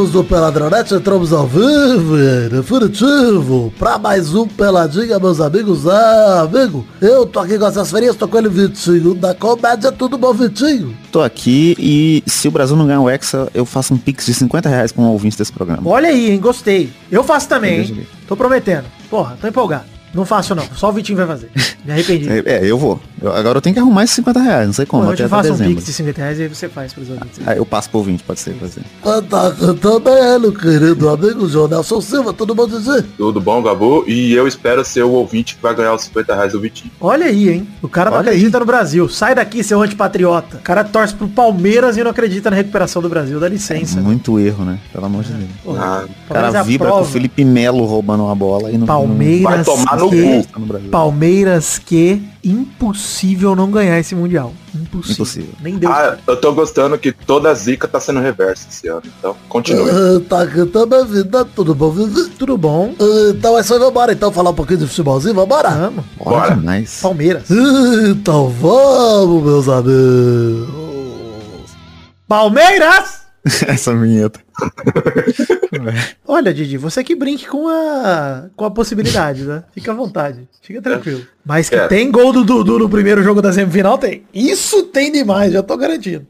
Amigos do Peladronete, entramos ao vivo definitivo pra mais um Peladinha, meus amigos. Ah, amigo, eu tô aqui com essas férias, tô com ele Vitinho da comédia, tudo bom, Vitinho? Tô aqui e se o Brasil não ganhar o Hexa, eu faço um pix de 50 reais com um ouvinte desse programa. Olha aí, hein, gostei. Eu faço também, hein? Tô prometendo. Porra, tô empolgado. Não faço não, só o Vitinho vai fazer. Me arrependi. É, eu vou. Eu- agora eu tenho que arrumar esses 50 reais, não sei como, Pô, eu até, te até faço um pix de 50 reais e aí você faz pros ouvintes. Aí eu passo pro ouvinte, pode ser, pode ser. Ah, Tá também ele, querido amigo Jonelson Silva, tudo bom, Didi? Tudo bom, Gabu? E eu espero ser o ouvinte que vai ganhar os 50 reais do Vitinho. Olha aí, hein? O cara não Olha acredita no Brasil. Sai daqui, seu antipatriota. O cara torce pro Palmeiras e não acredita na recuperação do Brasil. Dá licença. Muito erro, né? Pelo amor de Deus. Porra, Ah, O cara é vibra com o prova. Felipe Melo roubando uma bola e não Palmeiras Vai tomar no que... tá no. Palmeiras que impossível não ganhar esse Mundial. Impossível. Impossível. Nem Deus. Ah, eu tô gostando que toda a zica tá sendo reversa esse ano. Então, continue. Ah, Tá aqui também, vida, tudo bom? Tudo bom? Ah, Então é só ir embora, então, falar um pouquinho de futebolzinho, vambora? Vamos. Bora Bora. Palmeiras. Então vamos, meus amigos. Palmeiras! Essa vinheta. Olha, Didi, você que brinque com a, com a possibilidade, né? Fica à vontade. Fica tranquilo. Mas que É. tem gol do Dudu no primeiro jogo da semifinal, tem. Isso tem demais, já tô garantido.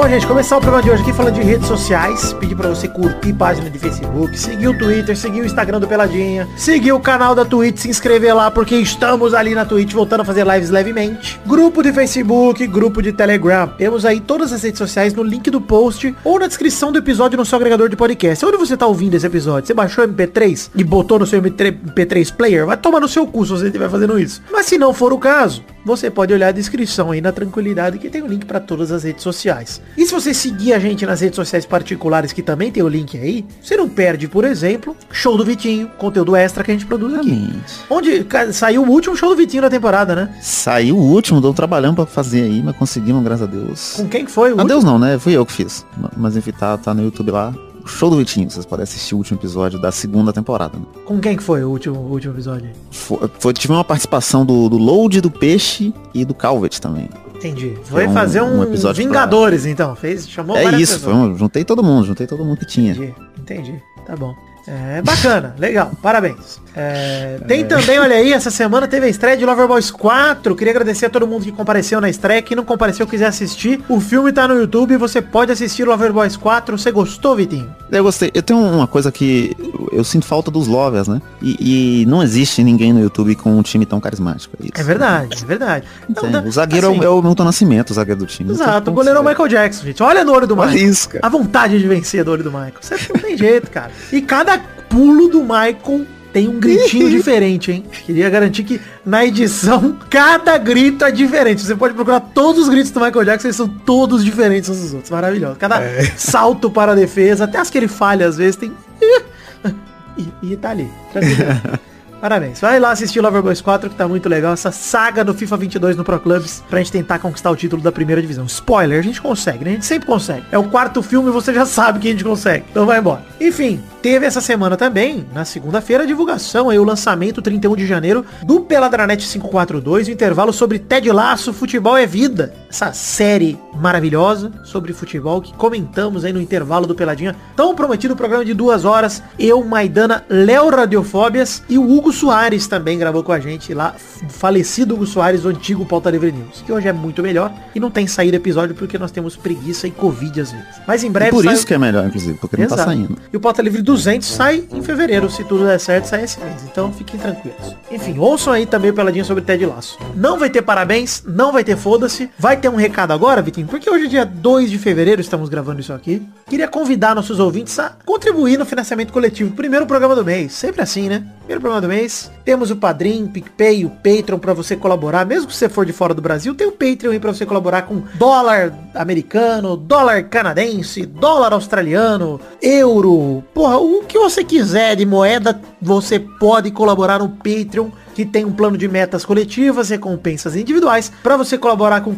Bom, gente, começar o programa de hoje aqui falando de redes sociais. Pedir pra você curtir página de Facebook, seguir o Twitter, seguir o Instagram do Peladinha, seguir o canal da Twitch, se inscrever lá, porque estamos ali na Twitch voltando a fazer lives levemente. Grupo de Facebook, grupo de Telegram. Temos aí todas as redes sociais no link do post ou na descrição do episódio no seu agregador de podcast. Onde você tá ouvindo esse episódio? Você baixou o MP3 e botou no seu MP3 player? Vai tomar no seu cu se você estiver fazendo isso. Mas se não for o caso, você pode olhar a descrição aí na tranquilidade que tem o link para todas as redes sociais. E se você seguir a gente nas redes sociais particulares que também tem o link aí, você não perde, por exemplo, show do Vitinho, conteúdo extra que a gente produz aqui. Onde saiu o último show do Vitinho da temporada, né? Saiu o último, deu um trabalhão pra fazer aí, mas conseguimos, graças a Deus. Com quem que foi o A último? Deus não, né? Fui eu que fiz. Mas enfim, tá, tá no YouTube lá. O Show do Vitinho, vocês podem assistir o último episódio da segunda temporada. Né? Com quem que foi o último, o último episódio? Foi, foi- tive uma participação do, do Load, do Peixe e do Calvet também. Entendi. Foi um- fazer um um, episódio Vingadores, então. Fez, chamou é isso, foi um, juntei todo mundo, juntei todo mundo que tinha. Entendi, entendi. Tá bom. É bacana, legal, parabéns. É, tem também, olha aí, essa semana teve a estreia de Loverboys 4. Queria agradecer a todo mundo que compareceu na estreia. Quem não compareceu quiser assistir, o filme tá no YouTube. Você pode assistir Loverboys 4. Você gostou, Vitinho? Eu gostei. Eu tenho uma coisa que eu, sinto falta dos lovers, né? E, e não existe ninguém no YouTube com um time tão carismático. É, isso. É verdade, é verdade. Não, o zagueiro é assim, o- é o Milton Nascimento, o zagueiro do time. Exato, o goleiro é o. Michael Jackson, gente. Olha no olho do Olha Michael. isso, cara. A vontade de vencer do olho do Michael. Você não tem jeito, cara. E cada pulo do Michael tem um gritinho diferente, hein? Queria garantir que na edição cada grito é diferente. Você pode procurar todos os gritos do Michael Jackson, eles são todos diferentes uns dos outros. Maravilhoso. Cada salto para a defesa, até as que ele falha às vezes tem. E, e tá ali. Tranquilo. Parabéns. Vai lá assistir Loverboys 4 que tá muito legal. Essa saga do FIFA 22 no Pro Clubs pra gente tentar conquistar o título da primeira divisão. Spoiler, a gente consegue, né? A gente sempre consegue. É o quarto filme e você já sabe que a gente consegue. Então vai embora. Enfim, teve essa semana também, na segunda-feira, a divulgação aí, o lançamento 31 de janeiro do Peladranet 542, o intervalo sobre Ted Laço, Futebol é Vida. Essa série maravilhosa sobre futebol que comentamos aí no intervalo do Peladinha. Tão prometido programa de duas horas. Eu, Maidana, Léo Radiofóbias e o Hugo Soares também gravou com a gente lá. Falecido Hugo Soares, o antigo Pauta Livre News. Que hoje é muito melhor e não tem saído episódio porque nós temos preguiça e Covid às vezes. Mas em breve E por sai- isso que é melhor, inclusive, porque não tá Exato. saindo. E o Pauta Livre 200 sai em fevereiro, se tudo der certo, sai esse mês. Então fiquem tranquilos. Enfim, ouçam aí também o Peladinho sobre Ted Laço. Não vai ter parabéns, não vai ter foda-se. Vai ter um recado agora, Vitinho, porque hoje é dia 2 de fevereiro, estamos gravando isso aqui. Queria convidar nossos ouvintes a contribuir no financiamento coletivo. Primeiro programa do mês, sempre assim, né? Primeiro programa do mês. Temos o Padrim, PicPay, o Patreon pra você colaborar. Mesmo que você for de fora do Brasil, tem o Patreon aí pra você colaborar com dólar americano, dólar canadense, dólar australiano, euro. Porra, o que você quiser de moeda, você pode colaborar no Patreon. Que tem um plano de metas coletivas, recompensas individuais, para você colaborar com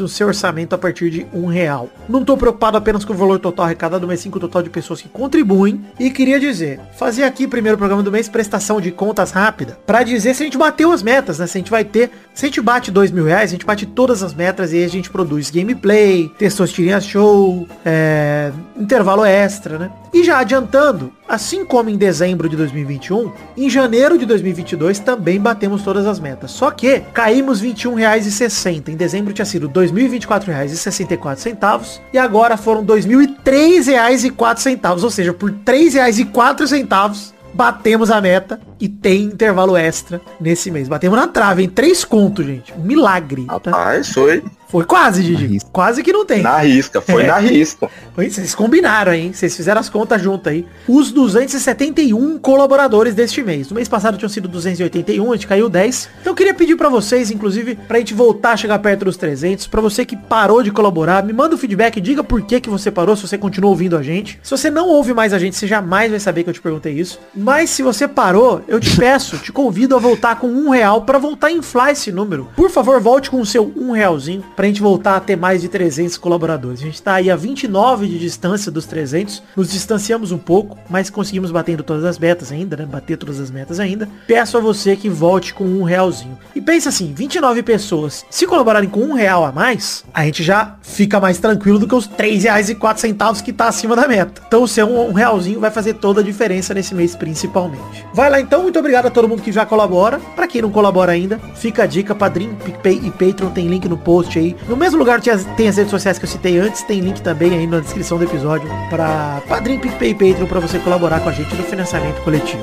no seu orçamento a partir de um real. Não tô preocupado apenas com o valor total arrecadado, mas sim com o total de pessoas que contribuem. E queria dizer, fazer aqui primeiro programa do mês, prestação de contas rápida, para dizer se a gente bateu as metas, né? Se a gente vai ter, se a gente bate dois mil reais, a gente bate todas as metas e aí a gente produz gameplay, Testosterinha Show, é, intervalo extra, né? E já adiantando, assim como em dezembro de 2021, em janeiro de 2022 também batemos todas as metas. Só que caímos R$ 21,60. Em dezembro tinha sido R$ 2.024,64 e agora foram R$ 2.003,04. Ou seja, por R$ 3,04 batemos a meta e tem intervalo extra nesse mês. Batemos na trave, em três contos, gente. Um milagre. Tá? Rapaz, foi. Foi quase, Didi. Quase que não tem. Na risca, foi é. na risca. Foi, vocês combinaram, hein? Vocês fizeram as contas juntas aí. Os 271 colaboradores deste mês. No mês passado tinham sido 281, a gente caiu 10. Então eu queria pedir para vocês, inclusive, pra gente voltar a chegar perto dos 300, para você que parou de colaborar, me manda o um feedback, diga por que que você parou, se você continua ouvindo a gente. Se você não ouve mais a gente, você jamais vai saber que eu te perguntei isso. Mas se você parou, eu te peço, te convido a voltar com um real para voltar a inflar esse número. Por favor, volte com o seu um realzinho pra gente voltar a ter mais de 300 colaboradores. A gente tá aí a 29 de distância dos 300. Nos distanciamos um pouco, mas conseguimos batendo todas as metas ainda, né? Bater todas as metas ainda. Peço a você que volte com um realzinho. E pensa assim, 29 pessoas, se colaborarem com um real a mais, a gente já fica mais tranquilo do que os 3 reais e 4 centavos que tá acima da meta. Então o seu um, realzinho vai fazer toda a diferença nesse mês principalmente. Vai lá então, muito obrigado a todo mundo que já colabora. Para quem não colabora ainda, fica a dica, Padrim, PicPay e Patreon tem link no post aí. No mesmo lugar tem as redes sociais que eu citei antes, tem link também aí na descrição do episódio para Padrim, PicPay e Patreon para você colaborar com a gente no financiamento coletivo.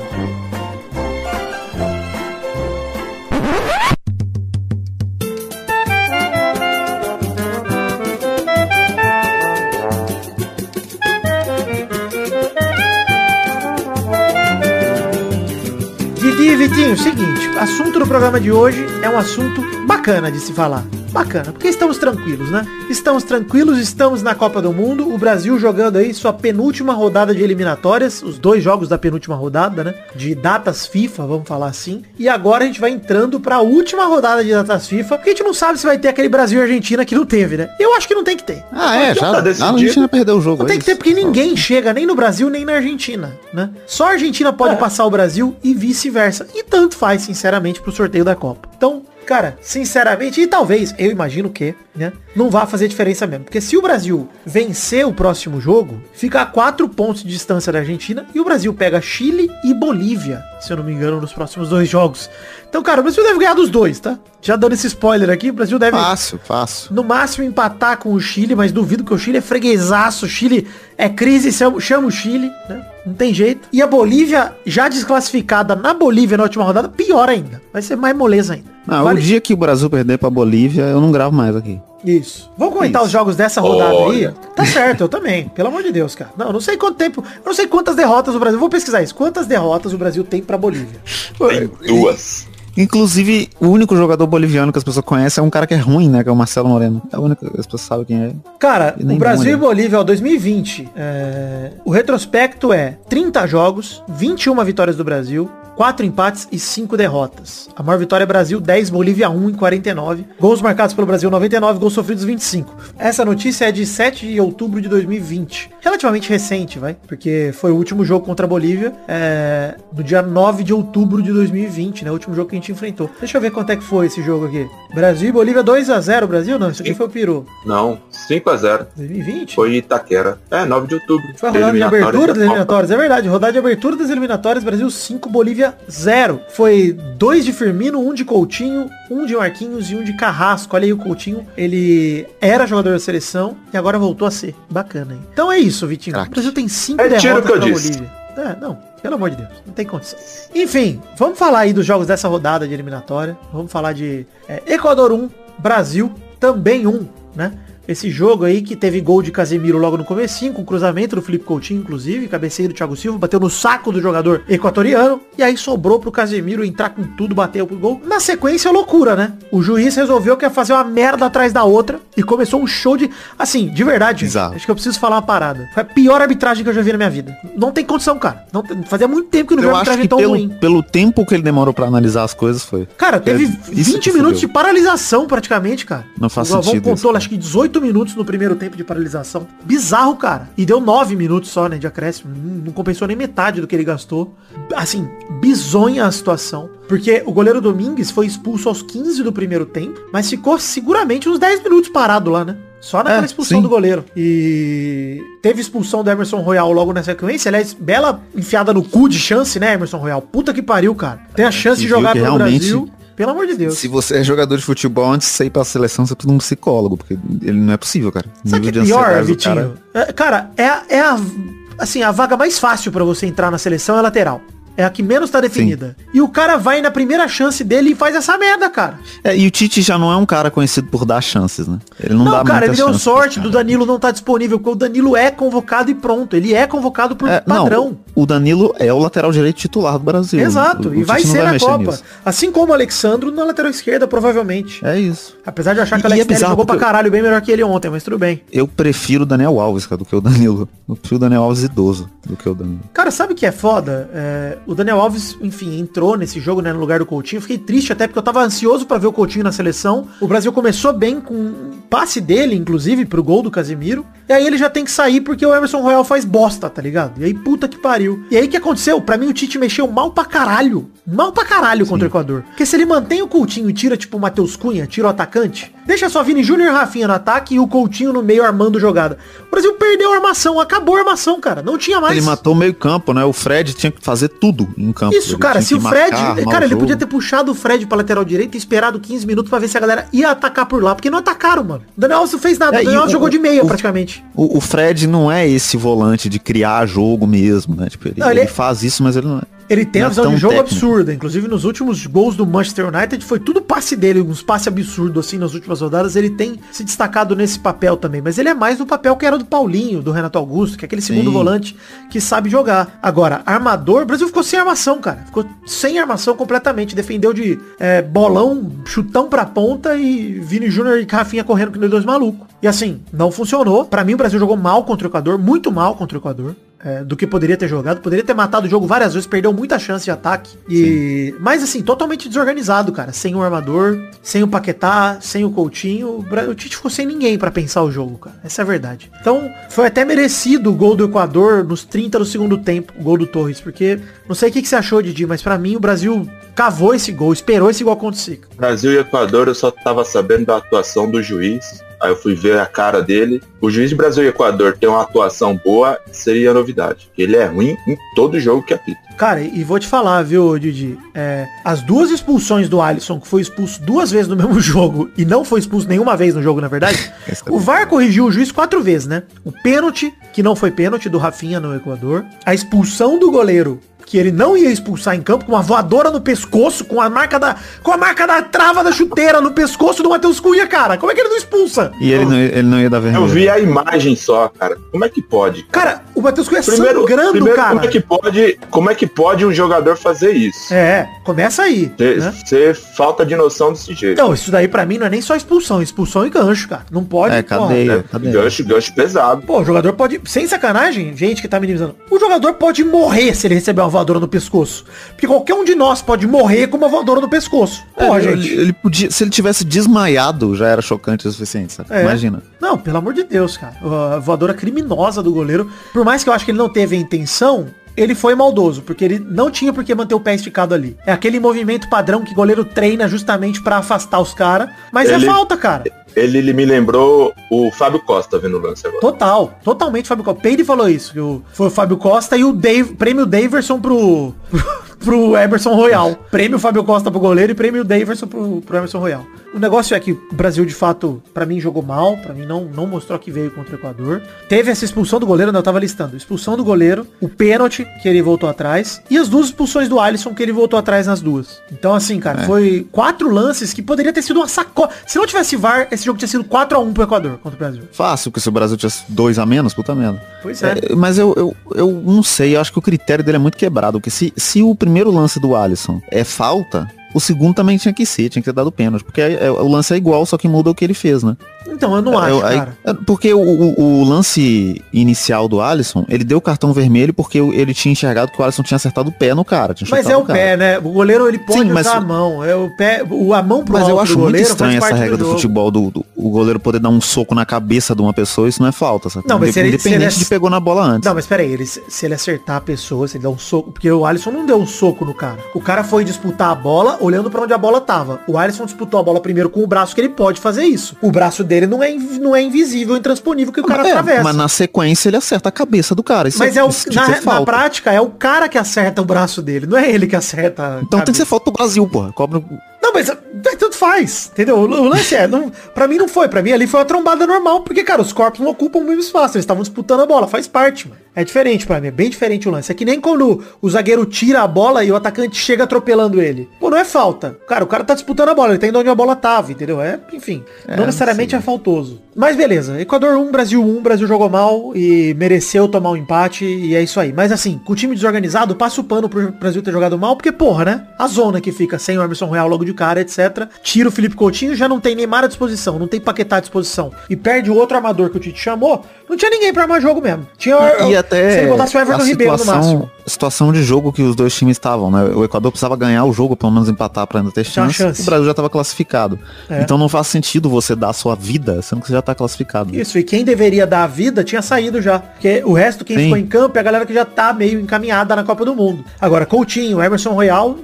Vitinho, seguinte, assunto do programa de hoje é um assunto bacana de se falar bacana, porque estamos tranquilos, né? Estamos tranquilos, estamos na Copa do Mundo, o Brasil jogando aí sua penúltima rodada de eliminatórias, os dois jogos da penúltima rodada, né? De datas FIFA, vamos falar assim. E agora a gente vai entrando para a última rodada de datas FIFA, porque a gente não sabe se vai ter aquele Brasil e Argentina que não teve, né? Eu acho que não tem que ter. Ah, é, já, tá a Argentina perdeu o jogo. Não é tem que ter porque ninguém chega nem no Brasil nem na Argentina, né? Só a Argentina pode é. passar o Brasil e vice-versa. E tanto faz, sinceramente, pro sorteio da Copa. Então, cara, sinceramente, e talvez, eu imagino que, né, não vai fazer diferença mesmo. Porque se o Brasil vencer o próximo jogo, fica a quatro pontos de distância da Argentina e o Brasil pega Chile e Bolívia, se eu não me engano, nos próximos dois jogos. Então, cara, o Brasil deve ganhar dos dois, tá? Já dando esse spoiler aqui, o Brasil deve... Fácil, fácil. No máximo empatar com o Chile, mas duvido que o Chile é freguesaço. O Chile é crise, chama o Chile, né? Não tem jeito. E a Bolívia, já desclassificada na Bolívia na última rodada, pior ainda. Vai ser mais moleza ainda. Ah, vale... o dia que o Brasil perder pra Bolívia, eu não gravo mais aqui. Isso. Vamos comentar Isso. os jogos dessa rodada Olha. aí? Tá certo, eu também. Pelo amor de Deus, cara. Não, não sei quanto tempo. Eu não sei quantas derrotas o Brasil. Vou pesquisar isso. Quantas derrotas o Brasil tem pra Bolívia? Tem duas. Inclusive, o único jogador boliviano que as pessoas conhecem é um cara que é ruim, né? Que é o Marcelo Moreno. É o único que as pessoas sabem quem é. Cara, o Brasil e Bolívia, ó, 2020. É... O retrospecto é 30 jogos, 21 vitórias do Brasil, 4 empates e 5 derrotas. A maior vitória é Brasil 10, Bolívia 1 em 49. Gols marcados pelo Brasil 99, gols sofridos 25. Essa notícia é de 7 de outubro de 2020. Relativamente recente, vai? Porque foi o último jogo contra a Bolívia é, no dia 9 de outubro de 2020, né? O último jogo que a gente enfrentou. Deixa eu ver quanto é que foi esse jogo aqui. Brasil e Bolívia 2x0, Brasil? Não, isso aqui foi o Peru. Não, 5x0. 2020? Foi Itaquera. É, 9 de outubro. Foi a rodada de abertura das eliminatórias, é verdade. Rodada de abertura das eliminatórias, Brasil 5, Bolívia zero. Foi dois de Firmino, um de Coutinho, um de Marquinhos e um de Carrasco. Olha aí o Coutinho, ele era jogador da seleção e agora voltou a ser. Bacana, hein? Então é isso, Vitinho. O Brasil tem cinco é derrotas pra Bolívia. É, não, pelo amor de Deus, não tem condição. Enfim, vamos falar aí dos jogos dessa rodada de eliminatória. Vamos falar de é, Equador 1, Brasil também 1, né? Esse jogo aí que teve gol de Casemiro logo no comecinho, com cruzamento do Felipe Coutinho, inclusive, cabeceio do Thiago Silva, bateu no saco do jogador equatoriano, e aí sobrou pro Casemiro entrar com tudo, bateu pro gol. Na sequência, loucura, né? O juiz resolveu que ia fazer uma merda atrás da outra e começou um show de... Assim, de verdade, Bizarro. acho que eu preciso falar uma parada. Foi a pior arbitragem que eu já vi na minha vida. Não tem condição, cara. Não, fazia muito tempo que eu não vi Eu uma acho arbitragem tão pelo, ruim. pelo tempo que ele demorou pra analisar as coisas foi. Cara, teve É, isso 20 que minutos de paralisação praticamente, cara. Não faz o Galvão sentido contou, isso, acho que 18 minutos no primeiro tempo de paralisação. Bizarro, cara. E deu 9 minutos só, né, de acréscimo. Não, compensou nem metade do que ele gastou. Assim, bizonha a situação. Porque o goleiro Domingues foi expulso aos 15 do primeiro tempo, mas ficou seguramente uns 10 minutos parado lá, né? Só naquela É, expulsão sim. do goleiro. E teve expulsão do Emerson Royal logo na sequência. Aliás, bela enfiada no cu de chance, né, Emerson Royal? Puta que pariu, cara. Tem a chance de jogar pelo realmente- Brasil. Pelo amor de Deus. Se você é jogador de futebol, antes de você ir pra seleção, você precisa de um psicólogo, porque ele não é possível, cara. Sabe o que é Nível pior, Vitinho? cara- É, Cara, é, a- é a, assim, a vaga mais fácil pra você entrar na seleção é lateral. É a que menos tá definida. E o cara vai na primeira chance dele e faz essa merda, cara. É, e o Tite já não é um cara conhecido por dar chances, né? Ele não, Não, dá cara, ele deu sorte do. Danilo não tá disponível, porque o Danilo é convocado e pronto. Ele é convocado por É, padrão. Não, o Danilo é o lateral direito titular do Brasil. Exato, O- e o vai Tite não ser na mexer Copa. nisso. Assim como o Alexandro na lateral esquerda, provavelmente. É isso. Apesar de achar que o E- e Alex é bizarro jogou pra caralho bem melhor que ele ontem, mas tudo bem. Eu prefiro o Daniel Alves, cara, do que o Danilo. Eu prefiro o Daniel Alves idoso do que o Danilo. Cara, sabe o que é foda? É, o Daniel Alves, enfim, entrou nesse jogo, né, no lugar do Coutinho. Fiquei triste até porque eu tava ansioso pra ver o Coutinho na seleção. O Brasil começou bem com um passe dele, inclusive, pro gol do Casemiro. E aí ele já tem que sair porque o Emerson Royal faz bosta, tá ligado? E aí, puta que pariu. E aí, o que aconteceu? Pra mim, o Tite mexeu mal pra caralho. Mal pra caralho contra o Equador. Porque se ele mantém o Coutinho e tira, tipo, o Matheus Cunha, tira o atacante, deixa só Vini Júnior e Rafinha no ataque e o Coutinho no meio armando jogada. O Brasil perdeu a armação, acabou a armação, cara. Não tinha mais. Ele matou o meio campo, né? O Fred tinha que fazer tudo em campo. Isso, Ele cara, se o Fred. marcar, cara, ele jogo. podia ter puxado o Fred pra lateral direita e esperado 15 minutos pra ver se a galera ia atacar por lá. Porque não atacaram, mano. O Daniel Alves não fez nada. É, o Daniel Alves jogou de meia, o- praticamente. O, o Fred não é esse volante de criar jogo mesmo, né? Tipo, ele, Não, ele ele é- faz isso, mas ele não é. Ele tem Não a visão de jogo técnico. absurda. Inclusive, nos últimos gols do Manchester United, foi tudo passe dele, uns passe absurdo, assim, nas últimas rodadas. Ele tem se destacado nesse papel também. Mas ele é mais no papel que era do Paulinho, do Renato Augusto, que é aquele segundo Sim. volante que sabe jogar. Agora, armador, o Brasil ficou sem armação, cara. Ficou sem armação completamente. Defendeu de é, bolão, chutão pra ponta e Vini Júnior e Rafinha correndo que nem dois malucos. E assim, não funcionou. Pra mim, o Brasil jogou mal contra o Equador, muito mal contra o Equador é, do que poderia ter jogado. Poderia ter matado o jogo várias vezes, perdeu muita chance de ataque. E Mas assim, totalmente desorganizado, cara. Sem o armador, sem o Paquetá, sem o Coutinho. O Tite ficou sem ninguém pra pensar o jogo, cara. Essa é a verdade. Então, foi até merecido o gol do Equador nos 30 do segundo tempo, o gol do Torres. Porque, não sei o que, que você achou, Didi, mas pra mim o Brasil cavou esse gol, esperou esse gol acontecer. Brasil e Equador, eu só tava sabendo da atuação do juiz. Aí eu fui ver a cara dele. O juiz de Brasil e Equador tem uma atuação boa, seria novidade. Ele é ruim em todo jogo que apita. Cara, e vou te falar, viu, Didi? É, as duas expulsões do Alisson, que foi expulso duas vezes no mesmo jogo e não foi expulso nenhuma vez no jogo, na verdade, o VAR corrigiu o juiz quatro vezes, né? O pênalti, que não foi pênalti, do Rafinha no Equador. A expulsão do goleiro, que ele não ia expulsar em campo, com uma voadora no pescoço, com a marca da, com a marca da trava da chuteira no pescoço do Matheus Cunha, cara. Como é que ele não expulsa? E ele não, ele não ia dar vermelho. Eu vi a imagem só, cara. Como é que pode? Cara, o Matheus Cunha Primeiro, sangrando, primeiro cara. como é que pode, como é que pode um jogador fazer isso? É, começa aí. Ter, né? falta de noção desse jeito. Não, isso daí pra mim não é nem só expulsão, expulsão e gancho, cara. Não pode. É, porra. cadeia. É, cadê? gancho, gancho pesado. Pô, o jogador pode. Sem sacanagem, gente que tá minimizando. O jogador pode morrer se ele receber uma voadora no pescoço. Porque qualquer um de nós pode morrer com uma voadora no pescoço. Porra, É, ele, gente. ele podia, se ele tivesse desmaiado, já era chocante o suficiente, sabe? É. Imagina. Não, pelo amor de Deus, cara. A voadora criminosa do goleiro. Por mais que eu acho que ele não teve a intenção, ele foi maldoso, porque ele não tinha por que manter o pé esticado ali. É aquele movimento padrão que goleiro treina justamente pra afastar os caras. Mas Ele- é falta, cara. Ele, me lembrou o Fábio Costa vendo o lance agora. Total, totalmente Fábio Costa. Peide falou isso, que o, foi o Fábio Costa e o Dave, prêmio Daverson pro, pro Emerson Royal. Prêmio Fábio Costa pro goleiro e prêmio Daverson pro, pro Emerson Royal. O negócio é que o Brasil, de fato, pra mim jogou mal, pra mim não, não mostrou que veio contra o Equador. Teve essa expulsão do goleiro, né, eu tava listando. Expulsão do goleiro, o pênalti, que ele voltou atrás, e as duas expulsões do Alisson, que ele voltou atrás nas duas. Então, assim, cara, foi quatro lances que poderia ter sido uma sacola. Se não tivesse VAR, esse jogo tinha sido 4x1 pro Equador contra o Brasil. Fácil, porque se o Brasil tivesse dois a menos, puta merda. Pois é. É, mas eu, eu, eu não sei, eu acho que o critério dele é muito quebrado. Porque se, se o primeiro lance do Alisson é falta, o segundo também tinha que ser, tinha que ter dado pênalti. Porque é- é- o lance é igual, só que muda o que ele fez, né? Então, eu não acho, Eu- aí- cara. é, porque o, o- o lance inicial do Alisson, ele deu o cartão vermelho porque ele tinha enxergado que o Alisson tinha acertado o pé no cara. Mas é o cara. pé, né? O goleiro ele pode Sim, mas- usar a mão. É o pé, o, a mão pro Mas eu acho do muito estranha essa regra do, jogo. futebol, do, do- o goleiro poder dar um soco na cabeça de uma pessoa, isso não é falta, sabe? Não, mas se ele- se Independente ele é- de pegou na bola antes. Não, mas peraí, ele, se ele acertar a pessoa, se ele der um soco, porque o Alisson não deu um soco no cara. O cara foi disputar a bola olhando pra onde a bola tava. O Alisson disputou a bola primeiro com o braço, que ele pode fazer isso. O braço dele não é, não é invisível, intransponível, que o cara É, atravessa. mas na sequência ele acerta a cabeça do cara. Isso Mas é o, isso tinha na, na prática, é o cara que acerta o braço dele, não é ele que acerta. Então tem que ser falta pro Brasil, porra. Cobra... Não, mas mas tanto faz, entendeu? O lance é, não, pra mim não foi, pra mim ali foi uma trombada normal, porque, cara, os corpos não ocupam o mesmo espaço, eles estavam disputando a bola, faz parte, mano. É diferente pra mim, é bem diferente o lance. É que nem quando o zagueiro tira a bola e o atacante chega atropelando ele. Pô, não é falta. Cara, o cara tá disputando a bola, ele tá indo onde a bola tava, entendeu? É, enfim, não necessariamente é faltoso. Mas beleza, Equador 1, Brasil 1, Brasil jogou mal e mereceu tomar um empate e é isso aí. Mas assim, com o time desorganizado, passa o pano pro Brasil ter jogado mal, porque porra, né? A zona que fica sem o Emerson Royal logo de cara, etc. Tira o Felipe Coutinho, já não tem Neymar à disposição, não tem Paquetá à disposição. E perde o outro armador que o Tite chamou, não tinha ninguém pra armar jogo mesmo. Tinha E até se ele botasse o Everton Ribeiro no máximo. situação, de jogo que os dois times estavam, né? O Equador precisava ganhar o jogo, pelo menos empatar pra ainda ter chance. chance. O Brasil já estava classificado. É. Então não faz sentido você dar a sua vida, sendo que você já tá classificado. Isso, e quem deveria dar a vida tinha saído já. Porque o resto, quem Sim. ficou em campo é a galera que já tá meio encaminhada na Copa do Mundo. Agora, Coutinho, Emerson Royal,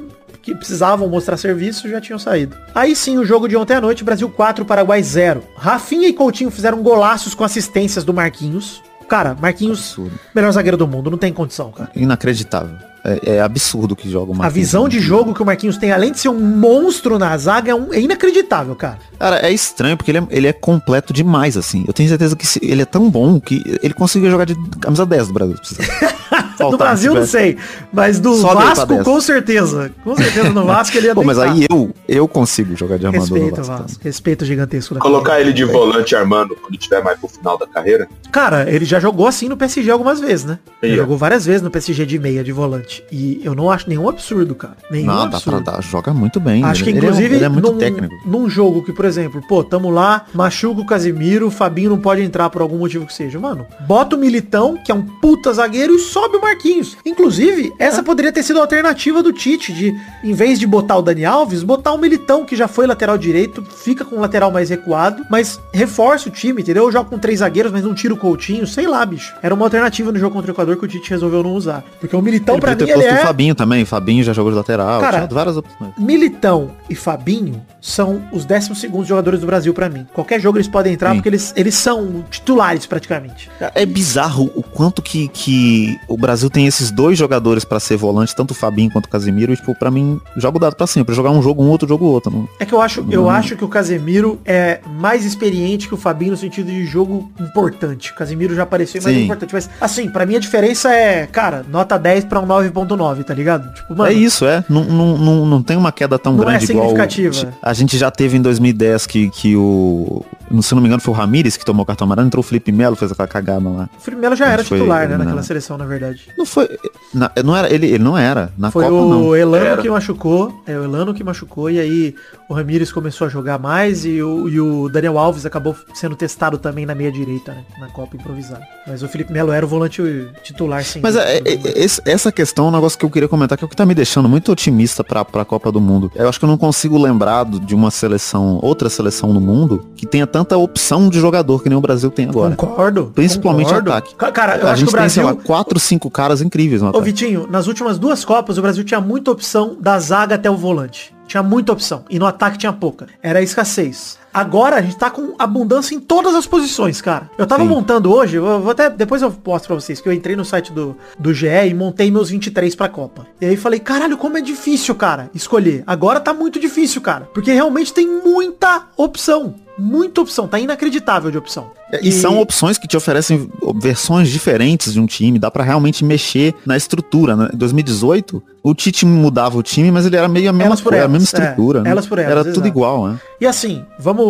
que precisavam mostrar serviço, já tinham saído. Aí sim, o jogo de ontem à noite, Brasil 4, Paraguai 0. Rafinha e Coutinho fizeram golaços com assistências do Marquinhos. Cara, Marquinhos, Absurdo. melhor zagueiro do mundo, não tem condição, cara. Inacreditável. É, é absurdo que joga o A Marquinhos. visão de jogo que o Marquinhos tem, além de ser um monstro na zaga, é, um- é inacreditável, cara. Cara, é estranho porque ele é, ele é completo demais, assim. Eu tenho certeza que se- ele é tão bom que ele conseguiria jogar de camisa 10 do Brasil. se precisar. do Brasil não sei, mas do pra Vasco com certeza. Com certeza no Vasco ele ia Pô, mas aí eu, eu consigo jogar de armador no Respeito, Vasco. Vasco. Respeito gigantesco da Colocar ele de volante armando quando tiver mais pro final da carreira. Cara, ele já jogou assim no PSG algumas vezes, né? Ele jogou várias vezes no PSG de meia, de volante. E eu não acho nenhum absurdo, cara. Nenhum Não, dá pra absurdo. dar, joga muito bem. Acho que Ele- ele é inclusive ele é, muito num, técnico. num jogo que, por exemplo, pô, tamo lá, machuca o Casimiro, o Fabinho não pode entrar por algum motivo que seja. Mano, bota o Militão, que é um puta zagueiro, e sobe o Marquinhos. Inclusive, essa poderia ter sido a alternativa do Tite, de, em vez de botar o Dani Alves, botar o Militão, que já foi lateral direito, fica com o lateral mais recuado, mas reforça o time, entendeu? Eu jogo com três zagueiros, mas não tira o Coutinho, sei lá, bicho. Era uma alternativa no jogo contra o Equador que o Tite resolveu não usar. Porque o Militão, Ele pra mim, posto é... o Fabinho também. O Fabinho já jogou de lateral. Cara, tinha várias opções. Militão e Fabinho são os 12 segundos jogadores do Brasil pra mim. Qualquer jogo eles podem entrar Sim. porque eles, eles são titulares praticamente. É bizarro o quanto que, que o Brasil tem esses dois jogadores pra ser volante, tanto o Fabinho quanto o Casemiro. E, tipo, pra mim, jogo dado pra sempre. Jogar um jogo um, outro jogo outro. Não- É que eu acho, eu acho que o Casemiro é mais experiente que o Fabinho no sentido de jogo importante. O Casemiro já apareceu mais importante. Mas, assim, pra mim a diferença é, cara, nota 10 pra um 9.9, tá ligado? Tipo, mano, é isso, é. Não, não, não, não tem uma queda tão Não é grande igual significativa. a gente já teve em 2010 que, que o. Se não me engano, foi o Ramires que tomou o cartão amarelo, entrou o Felipe Melo, fez aquela cagada lá. o Felipe Melo já era foi titular, né, naquela seleção, na verdade. Não foi. na- não era, ele, ele não era. Na Foi Copa, o não. Elano Era. que machucou. É o Elano que machucou. E aí o Ramires começou a jogar mais. E o, e o Daniel Alves acabou sendo testado também na meia direita, né? Na Copa improvisada. Mas o Felipe Melo era o volante titular, sim. Mas é, é, é, esse- essa questão é um negócio que eu queria comentar, que é o que tá me deixando muito otimista pra, pra Copa do Mundo. Eu acho que eu não consigo lembrar do- de uma seleção, outra seleção no mundo, que tenha tanta opção de jogador que nem o Brasil tem agora. Concordo. Principalmente concordo. ataque. Ca- Cara, eu a acho que gente o tem, sei Brasil... lá, quatro, cinco caras incríveis no Ô ataque. Vitinho, nas últimas duas Copas o Brasil tinha muita opção da zaga até o volante. Tinha muita opção. E no ataque tinha pouca. Era escassez. Agora a gente tá com abundância em todas as posições, cara. Eu tava Sim. montando hoje, eu vou até, depois eu mostro pra vocês, que eu entrei no site do, do GE e montei meus 23 pra Copa. E aí falei, caralho, como é difícil, cara, escolher. Agora tá muito difícil, cara. Porque realmente tem muita opção. Muita opção. Tá inacreditável de opção. E, são opções que te oferecem versões diferentes de um time, dá pra realmente mexer na estrutura. Né? Em 2018, o Tite mudava o time, mas ele era meio a mesma, Elas por coisa, a elas, mesma é. estrutura. né? Elas por elas, Era exato. tudo igual, né? E assim, vamos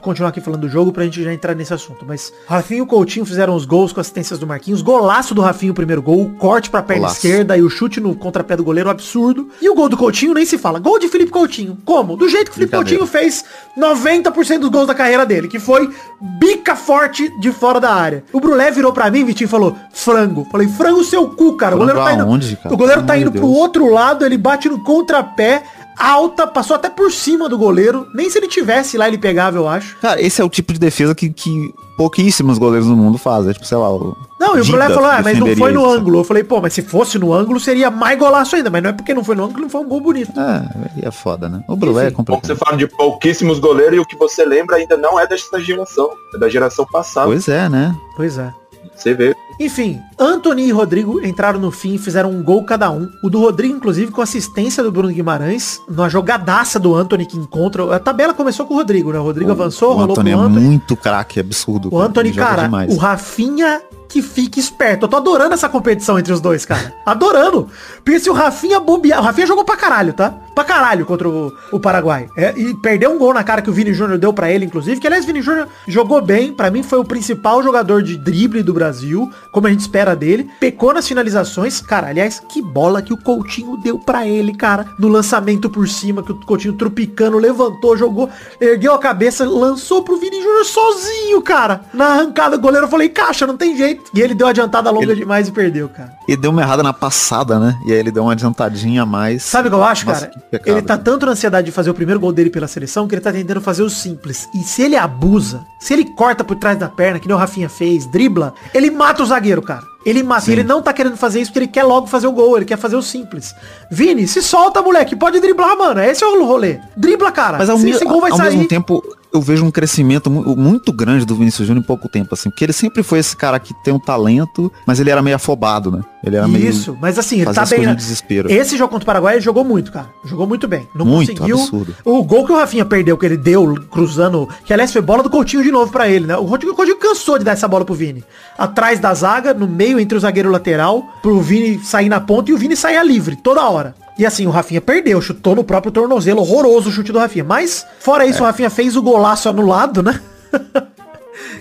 continuar aqui falando do jogo pra gente já entrar nesse assunto. Mas Rafinha e o Coutinho fizeram os gols com assistências do Marquinhos. Golaço do Rafinha o primeiro gol. o Corte pra perna Golaço. esquerda e o chute no contrapé do goleiro, absurdo. E o gol do Coutinho nem se fala. Gol de Felipe Coutinho. Como? Do jeito que o Felipe. Coutinho fez 90% dos gols da carreira dele, que foi bica forte de fora da área. O Brulé virou pra mim, Vitinho, e falou, frango. Falei, frango seu cu, cara. O Frango goleiro tá indo, aonde, o goleiro tá indo pro outro lado, ele bate no contrapé, alta, passou até por cima do goleiro. Nem se ele tivesse lá, ele pegava, eu acho. Cara, esse é o tipo de defesa que, que pouquíssimos goleiros no mundo fazem. Tipo, sei lá, o Não, e o Brulé falou, ah, mas não foi no isso. ângulo. Eu falei, pô, mas se fosse no ângulo, seria mais golaço ainda. Mas não é porque não foi no ângulo, não foi um gol bonito. É, aí é foda, né? O Brulé é que você complicado. fala de pouquíssimos goleiros e o que você lembra ainda não é desta geração, é da geração passada. Pois é, né? Pois é. Você vê. Enfim, Anthony e Rodrigo entraram no fim e fizeram um gol cada um. O do Rodrigo, inclusive, com assistência do Bruno Guimarães, numa jogadaça do Anthony que encontra. A tabela começou com o Rodrigo, né? O Rodrigo avançou, o rolou é pro Anthony. muito craque, absurdo. O Anthony, cara, demais. o Rafinha que fique esperto. Eu tô adorando essa competição entre os dois, cara. Adorando. Porque se o Rafinha bobear... O Rafinha jogou pra caralho, tá? Pra caralho contra o, o Paraguai. É, e perdeu um gol na cara que o Vini Júnior deu pra ele, inclusive. Que, aliás, o Vini Júnior jogou bem. Pra mim, foi o principal jogador de drible do Brasil. Como a gente espera dele. Pecou nas finalizações. Cara, aliás, que bola que o Coutinho deu pra ele, cara. No lançamento por cima, que o Coutinho trupicando, levantou, jogou, ergueu a cabeça, lançou pro Vini Júnior sozinho, cara. Na arrancada, o goleiro, eu falei, caixa, não tem jeito. E ele deu uma adiantada longa demais e perdeu, cara. E deu uma errada na passada, né? E aí ele deu uma adiantadinha a mais. Sabe o que eu acho, Nossa, cara? pecado. Ele tá tanto na ansiedade de fazer o primeiro gol dele pela seleção que ele tá tentando fazer o simples. E se ele abusa, se ele corta por trás da perna, que nem o Rafinha fez, dribla, ele mata o zagueiro, cara. Ele mata. Ele não tá querendo fazer isso porque ele quer logo fazer o gol, ele quer fazer o simples. Vini, se solta, moleque. Pode driblar, mano. Esse é o rolê. Dribla, cara. Mas ao, Se vai ao sair. mesmo tempo, eu vejo um crescimento mu- muito grande do Vinícius Júnior em pouco tempo, assim. Porque ele sempre foi esse cara que tem um talento, mas ele era meio afobado, né? Ele era meio... Isso, mas assim, ele tá bem. né? no desespero. Esse jogo contra o Paraguai ele jogou muito, cara. Jogou muito bem. Não Muito, conseguiu. absurdo. O gol que o Rafinha perdeu, que ele deu cruzando, que aliás foi bola do Coutinho de novo pra ele, né? O Coutinho, o Coutinho cansou de dar essa bola pro Vini. Atrás da zaga, no meio entre o zagueiro e o lateral, pro Vini sair na ponta e o Vini sair livre toda hora. E assim, o Rafinha perdeu, chutou no próprio tornozelo, horroroso o chute do Rafinha. Mas, fora É. isso, o Rafinha fez o golaço anulado, né?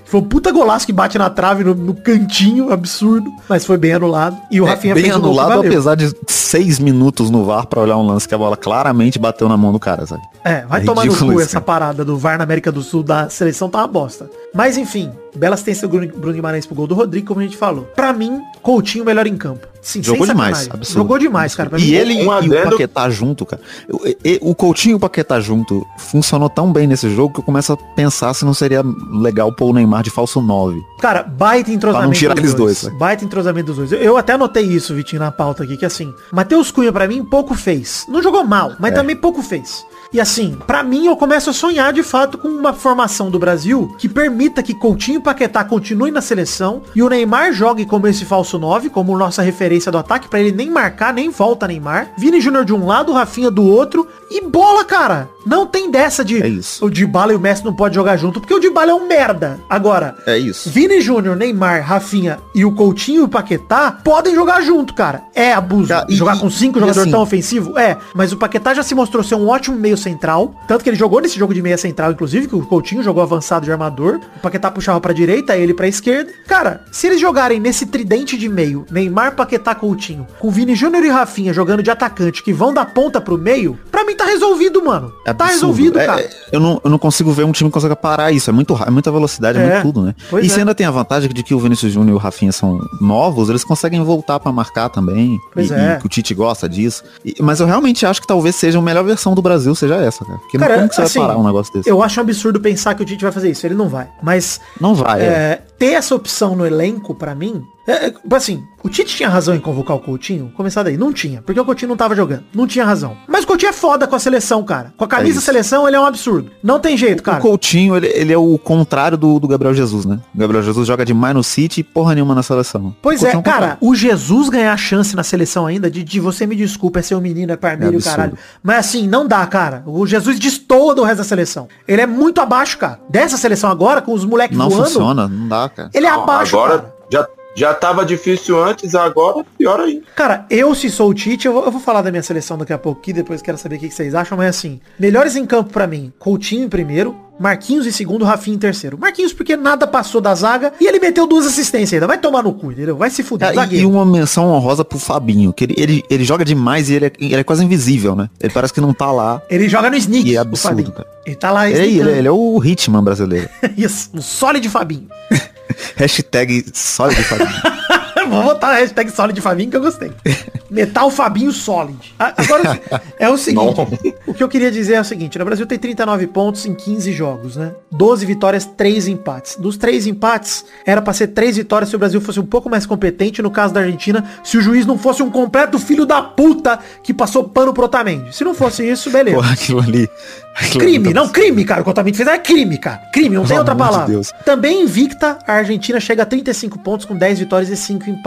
Foi um puta golaço que bate na trave no, no cantinho, absurdo. Mas foi bem anulado. E o É, Rafinha bem fez anulado, apesar de seis minutos no VAR pra olhar um lance que a bola claramente bateu na mão do cara, sabe? É, vai É tomar no cu essa parada do VAR na América do Sul da seleção tá uma bosta. Mas enfim, bela assistência do Bruno Guimarães pro gol do Rodrigo, como a gente falou. Pra mim, Coutinho melhor em campo. Sim, Jogou sem demais, absurdo. Jogou demais, cara. E mim, ele um e o Paquetá junto, cara. O, e- o Coutinho e o Paquetá junto funcionou tão bem nesse jogo que eu começo a pensar se não seria legal pôr o Neymar de falso 9. Cara, baita entrosamento Pra não tirar dos eles dois, né? Baita entrosamento dos dois. Eu, eu até anotei isso, Vitinho, na pauta aqui, que assim, Matheus Cunha pra mim pouco fez. Não jogou mal, É. mas também pouco fez. E assim, pra mim eu começo a sonhar de fato com uma formação do Brasil que permita que Coutinho e Paquetá continuem na seleção e o Neymar jogue como esse falso 9, como nossa referência do ataque, pra ele nem marcar, nem volta Neymar. Vini Júnior de um lado, Rafinha do outro e bola, cara. Não tem dessa de É isso. o Dybala e o Messi não pode jogar junto, porque o Dybala é um merda. Agora, É isso. Vini Júnior, Neymar, Rafinha e o Coutinho e o Paquetá podem jogar junto, cara. É abuso. Tá, e- jogar com cinco jogadores assim- tão ofensivo? É. Mas o Paquetá já se mostrou ser um ótimo meio central. Tanto que ele jogou nesse jogo de meia central, inclusive, que o Coutinho jogou avançado de armador. O Paquetá puxava pra direita, ele pra esquerda. Cara, se eles jogarem nesse tridente de meio, Neymar, Paquetá, Coutinho, com Vini Júnior e Rafinha jogando de atacante, que vão da ponta pro meio, pra mim tá resolvido, mano. É tá resolvido, É- cara. é- eu, não, eu não consigo ver um time que consiga parar isso. É, muito, é muita velocidade, é, É, muito tudo, né? pois E é. você ainda tem a vantagem de que o Vinícius Júnior e o Rafinha são novos, eles conseguem voltar pra marcar também. Pois e, é. e que o Tite gosta disso. E- mas eu realmente acho que talvez seja a melhor versão do Brasil, seja essa, cara. Porque Cara, como que você assim, vai parar um negócio desse? Eu acho um absurdo pensar que o Tite vai fazer isso. Ele não vai. Mas Não vai, é. É, ter essa opção no elenco, pra mim, é, é, assim, o Tite tinha razão em convocar o Coutinho? Começar daí. Não tinha, porque o Coutinho não tava jogando. Não tinha razão. Mas o Coutinho é foda com a seleção, cara. Com a camisa da isso. seleção, ele é um absurdo. Não tem jeito, cara. O Coutinho, ele, ele é o contrário do, do Gabriel Jesus, né? O Gabriel Jesus joga demais no City e porra nenhuma na seleção. Pois O é, o cara, o Jesus ganhar chance na seleção ainda, de, de você me desculpa, é seu menino, é parmeiro, É caralho. Mas assim, não dá, cara. O Jesus destoa do resto da seleção. Ele é muito abaixo, cara. Dessa seleção agora, com os moleques Não voando, funciona, não dá, cara. ele é abaixo, agora cara. já, já tava difícil antes, agora pior ainda. Cara, eu se sou o Tite, eu vou, eu vou falar da minha seleção daqui a pouco aqui, depois quero saber o que que vocês acham, mas assim, melhores em campo pra mim, Coutinho em primeiro, Marquinhos em segundo, Rafinha em terceiro. Marquinhos porque nada passou da zaga e ele meteu duas assistências ainda. Vai tomar no cu, entendeu? Vai se fuder. Ah, e- e uma menção honrosa pro Fabinho, que ele, ele, ele joga demais e ele é, ele é quase invisível, né? Ele parece que não tá lá. Ele joga no sneak, E é absurdo, cara. Ele tá lá Ele, é- ele, sneakando. ele é o Hitman brasileiro. Isso, um sólido Fabinho. Hashtag sólido Fabinho. Vou botar a hashtag Solid Fabinho que eu gostei. Metal Fabinho Solid. Agora, é o seguinte. Não. O que eu queria dizer é o seguinte. né? O Brasil tem 39 pontos em 15 jogos, né? 12 vitórias, 3 empates. Dos 3 empates, era pra ser 3 vitórias se o Brasil fosse um pouco mais competente. No caso da Argentina, se o juiz não fosse um completo filho da puta que passou pano pro Otamendi. Se não fosse isso, beleza. Porra, aquilo ali. aquilo ali Crime, tá- não, crime, cara. O que o Otamendi fez é crime, cara. Crime, não tem outra de palavra. Também invicta, a Argentina chega a 35 pontos com 10 vitórias e 5 empates.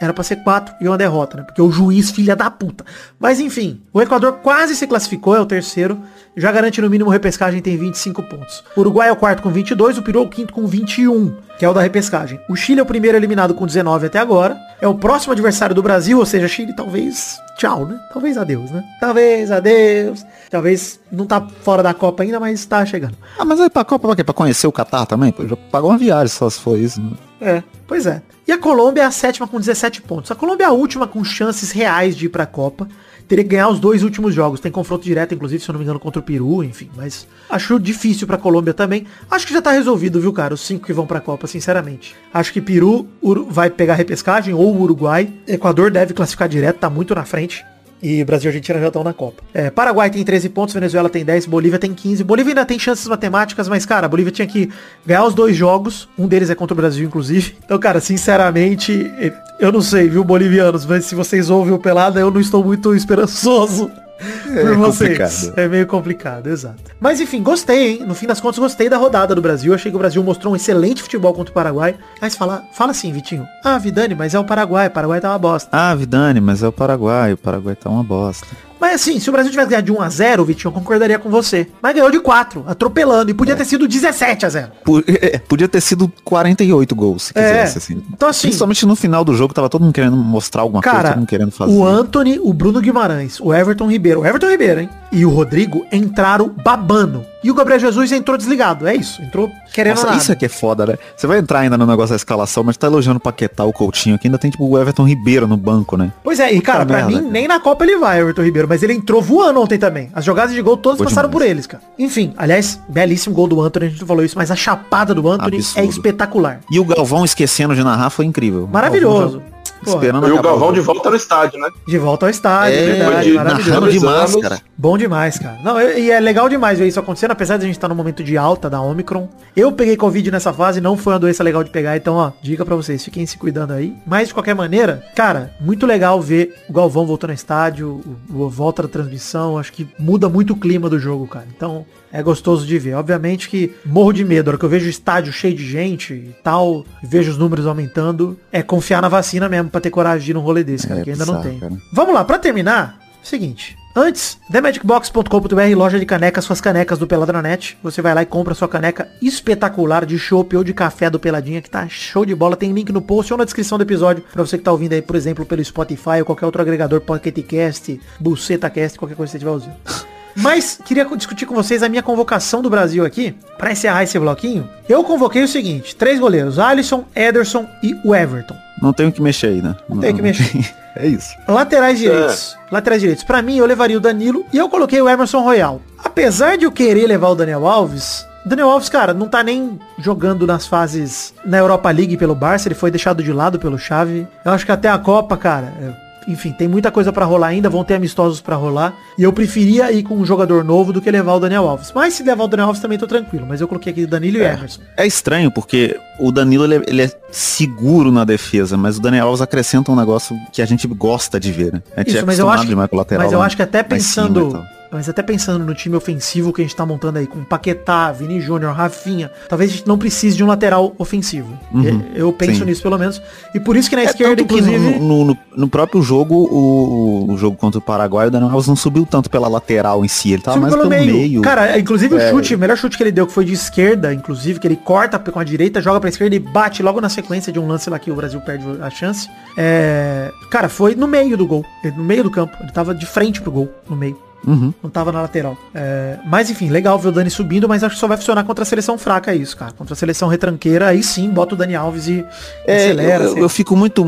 Era pra ser 4 e uma derrota, né? Porque o juiz, filha da puta. Mas enfim, o Equador quase se classificou, é o terceiro. Já garante no mínimo repescagem, tem 25 pontos. O Uruguai é o quarto com 22, o Peru é o quinto com 21, que é o da repescagem. O Chile é o primeiro eliminado com 19 até agora. É o próximo adversário do Brasil, ou seja, Chile talvez tchau, né? Talvez adeus, né? Talvez adeus. Talvez não tá fora da Copa ainda, mas tá chegando. Ah, mas aí pra Copa, pra quê? Pra conhecer o Catar também? Pô, já pagou uma viagem só se for isso. Né? É, pois é. E a Colômbia é a sétima com 17 pontos. A Colômbia é a última com chances reais de ir pra Copa. Teria que ganhar os dois últimos jogos. Tem confronto direto, inclusive, se eu não me engano, contra o Peru, enfim. Mas acho difícil pra Colômbia também. Acho que já tá resolvido, viu, cara? Os cinco que vão pra Copa, sinceramente. Acho que Peru vai pegar a repescagem ou o Uruguai. Equador deve classificar direto, tá muito na frente. E Brasil e Argentina já estão na Copa. É, Paraguai tem 13 pontos, Venezuela tem 10, Bolívia tem 15. Bolívia ainda tem chances matemáticas, mas, cara, a Bolívia tinha que ganhar os dois jogos. Um deles é contra o Brasil, inclusive. Então, cara, sinceramente, eu não sei, viu, bolivianos, mas se vocês ouvem o Pelada, eu não estou muito esperançoso. Por vocês. complicado. É meio complicado, exato. Mas enfim, gostei, hein? No fim das contas, gostei da rodada do Brasil. Achei que o Brasil mostrou um excelente futebol contra o Paraguai. Mas fala, fala assim, Vitinho. Ah, Vidani, mas é o Paraguai. O Paraguai tá uma bosta. Ah, Vidani, mas é o Paraguai. O Paraguai tá uma bosta. Mas assim, se o Brasil tivesse ganhado de 1 a 0 Vitinho, eu concordaria com você. Mas ganhou de 4, atropelando. E podia ter sido 17 a 0 Por- é, Podia ter sido 48 gols, se É. quisesse, assim. Então assim, Principalmente no final do jogo, tava todo mundo querendo mostrar alguma coisa, cara, todo mundo querendo fazer. o Anthony, o Bruno Guimarães, o Everton Ribeiro, o Everton Ribeiro, hein? E o Rodrigo entraram babando. E o Gabriel Jesus entrou desligado. É isso. Entrou querendo Nossa, nada. isso é que é foda, né? Você vai entrar ainda no negócio da escalação, mas tá elogiando o Paquetá, o Coutinho, que ainda tem tipo o Everton Ribeiro no banco, né? Pois é, e cara, Puta pra merda, mim, cara. nem na Copa ele vai, Everton Ribeiro, mas ele entrou voando ontem também. As jogadas de gol todas Foi passaram demais. por eles, cara. Enfim, aliás, belíssimo gol do Anthony, a gente não falou isso, mas a chapada do Anthony Absurdo. é espetacular. E o Galvão esquecendo de narrar foi incrível. Maravilhoso. Esperando E o Galvão de volta no estádio, né? de volta ao estádio, É, verdade, de- maravilhoso. de máscara. Bom demais, cara. Não, eu- e é legal demais ver isso acontecendo, apesar de a gente estar no momento de alta da Omicron. Eu peguei Covid nessa fase, não foi uma doença legal de pegar, então, ó, dica pra vocês, fiquem se cuidando aí. Mas, de qualquer maneira, cara, muito legal ver o Galvão voltando ao estádio, o, o volta da transmissão, acho que muda muito o clima do jogo, cara. Então, é gostoso de ver. Obviamente que morro de medo, a hora que eu vejo o estádio cheio de gente e tal, e vejo os números aumentando, é confiar na vacina mesmo pra ter coragem de ir num rolê desse, cara, É, que ainda não tem. cara. Vamos lá, pra terminar, seguinte. Antes, themagicbox.com.br, loja de canecas, suas canecas do Peladranet. Você vai lá e compra sua caneca espetacular de chopp ou de café do Peladinha, que tá show de bola. Tem link no post ou na descrição do episódio, pra você que tá ouvindo aí, por exemplo, pelo Spotify ou qualquer outro agregador, PocketCast, BucetaCast, qualquer coisa que você estiver usando. Mas queria discutir com vocês a minha convocação do Brasil aqui, pra encerrar esse bloquinho. Eu convoquei o seguinte, três goleiros, Alisson, Ederson e o Everton. Não tem o que mexer aí, né? Não tem o que mexer. é isso. Laterais direitos. Laterais direitos. Pra mim, eu levaria o Danilo e eu coloquei o Emerson Royal. Apesar de eu querer levar o Daniel Alves, Daniel Alves, cara, não tá nem jogando nas fases na Europa League pelo Barça, ele foi deixado de lado pelo Xavi. Eu acho que até a Copa, cara, é, enfim, tem muita coisa pra rolar ainda, vão ter amistosos pra rolar. E eu preferia ir com um jogador novo do que levar o Daniel Alves. Mas se levar o Daniel Alves também tô tranquilo. Mas eu coloquei aqui Danilo e Emerson. É estranho, porque o Danilo ele é, ele é seguro na defesa, mas o Daniel Alves acrescenta um negócio que a gente gosta de ver, né? A gente Isso, é mas eu acho, o lateral. mas eu né? acho que até pensando. Mas até pensando no time ofensivo que a gente tá montando aí com Paquetá, Vini Júnior, Rafinha, talvez a gente não precise de um lateral ofensivo. Uhum, Eu penso sim. nisso pelo menos. E por isso que na É esquerda, que inclusive, no, no- no próprio jogo, o, o jogo contra o Paraguai, o Daniel Alves não subiu tanto pela lateral em si, ele tava Subiu mais pelo meio. Cara, inclusive É. o chute, o melhor chute que ele deu, que foi de esquerda, inclusive, que ele corta com a direita, joga pra esquerda e bate logo na sequência de um lance lá que o Brasil perde a chance. É, Cara, foi no meio do gol, no meio do campo. Ele tava de frente pro gol, no meio. Uhum. Não tava na lateral. É, mas enfim, legal ver o Dani subindo, mas acho que só vai funcionar contra a seleção fraca é isso, cara. Contra a seleção retranqueira, aí sim, bota o Dani Alves e É, acelera. eu, eu- eu fico muito.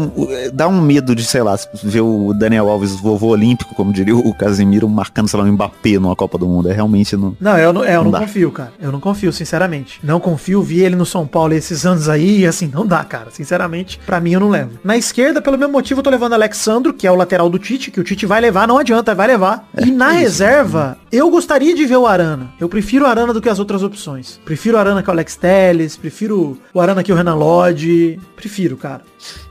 Dá um medo de, sei lá, ver o Daniel Alves, vovô olímpico, como diria o Casemiro, marcando, sei lá, um Mbappé numa Copa do Mundo. É realmente não. Não, eu não, é, eu Não não confio, cara. Eu não confio, sinceramente. Não confio, vi ele no São Paulo esses anos aí, e assim, não dá, cara. Sinceramente, pra mim eu não levo. Na esquerda, pelo mesmo motivo, eu tô levando Alexandro, que é o lateral do Tite, que o Tite vai levar, não adianta, vai levar. e na reserva, eu gostaria de ver o Arana. Eu prefiro o Arana do que as outras opções. Prefiro o Arana que o Alex Telles, prefiro o Arana que o Renan Lodge. Prefiro, cara.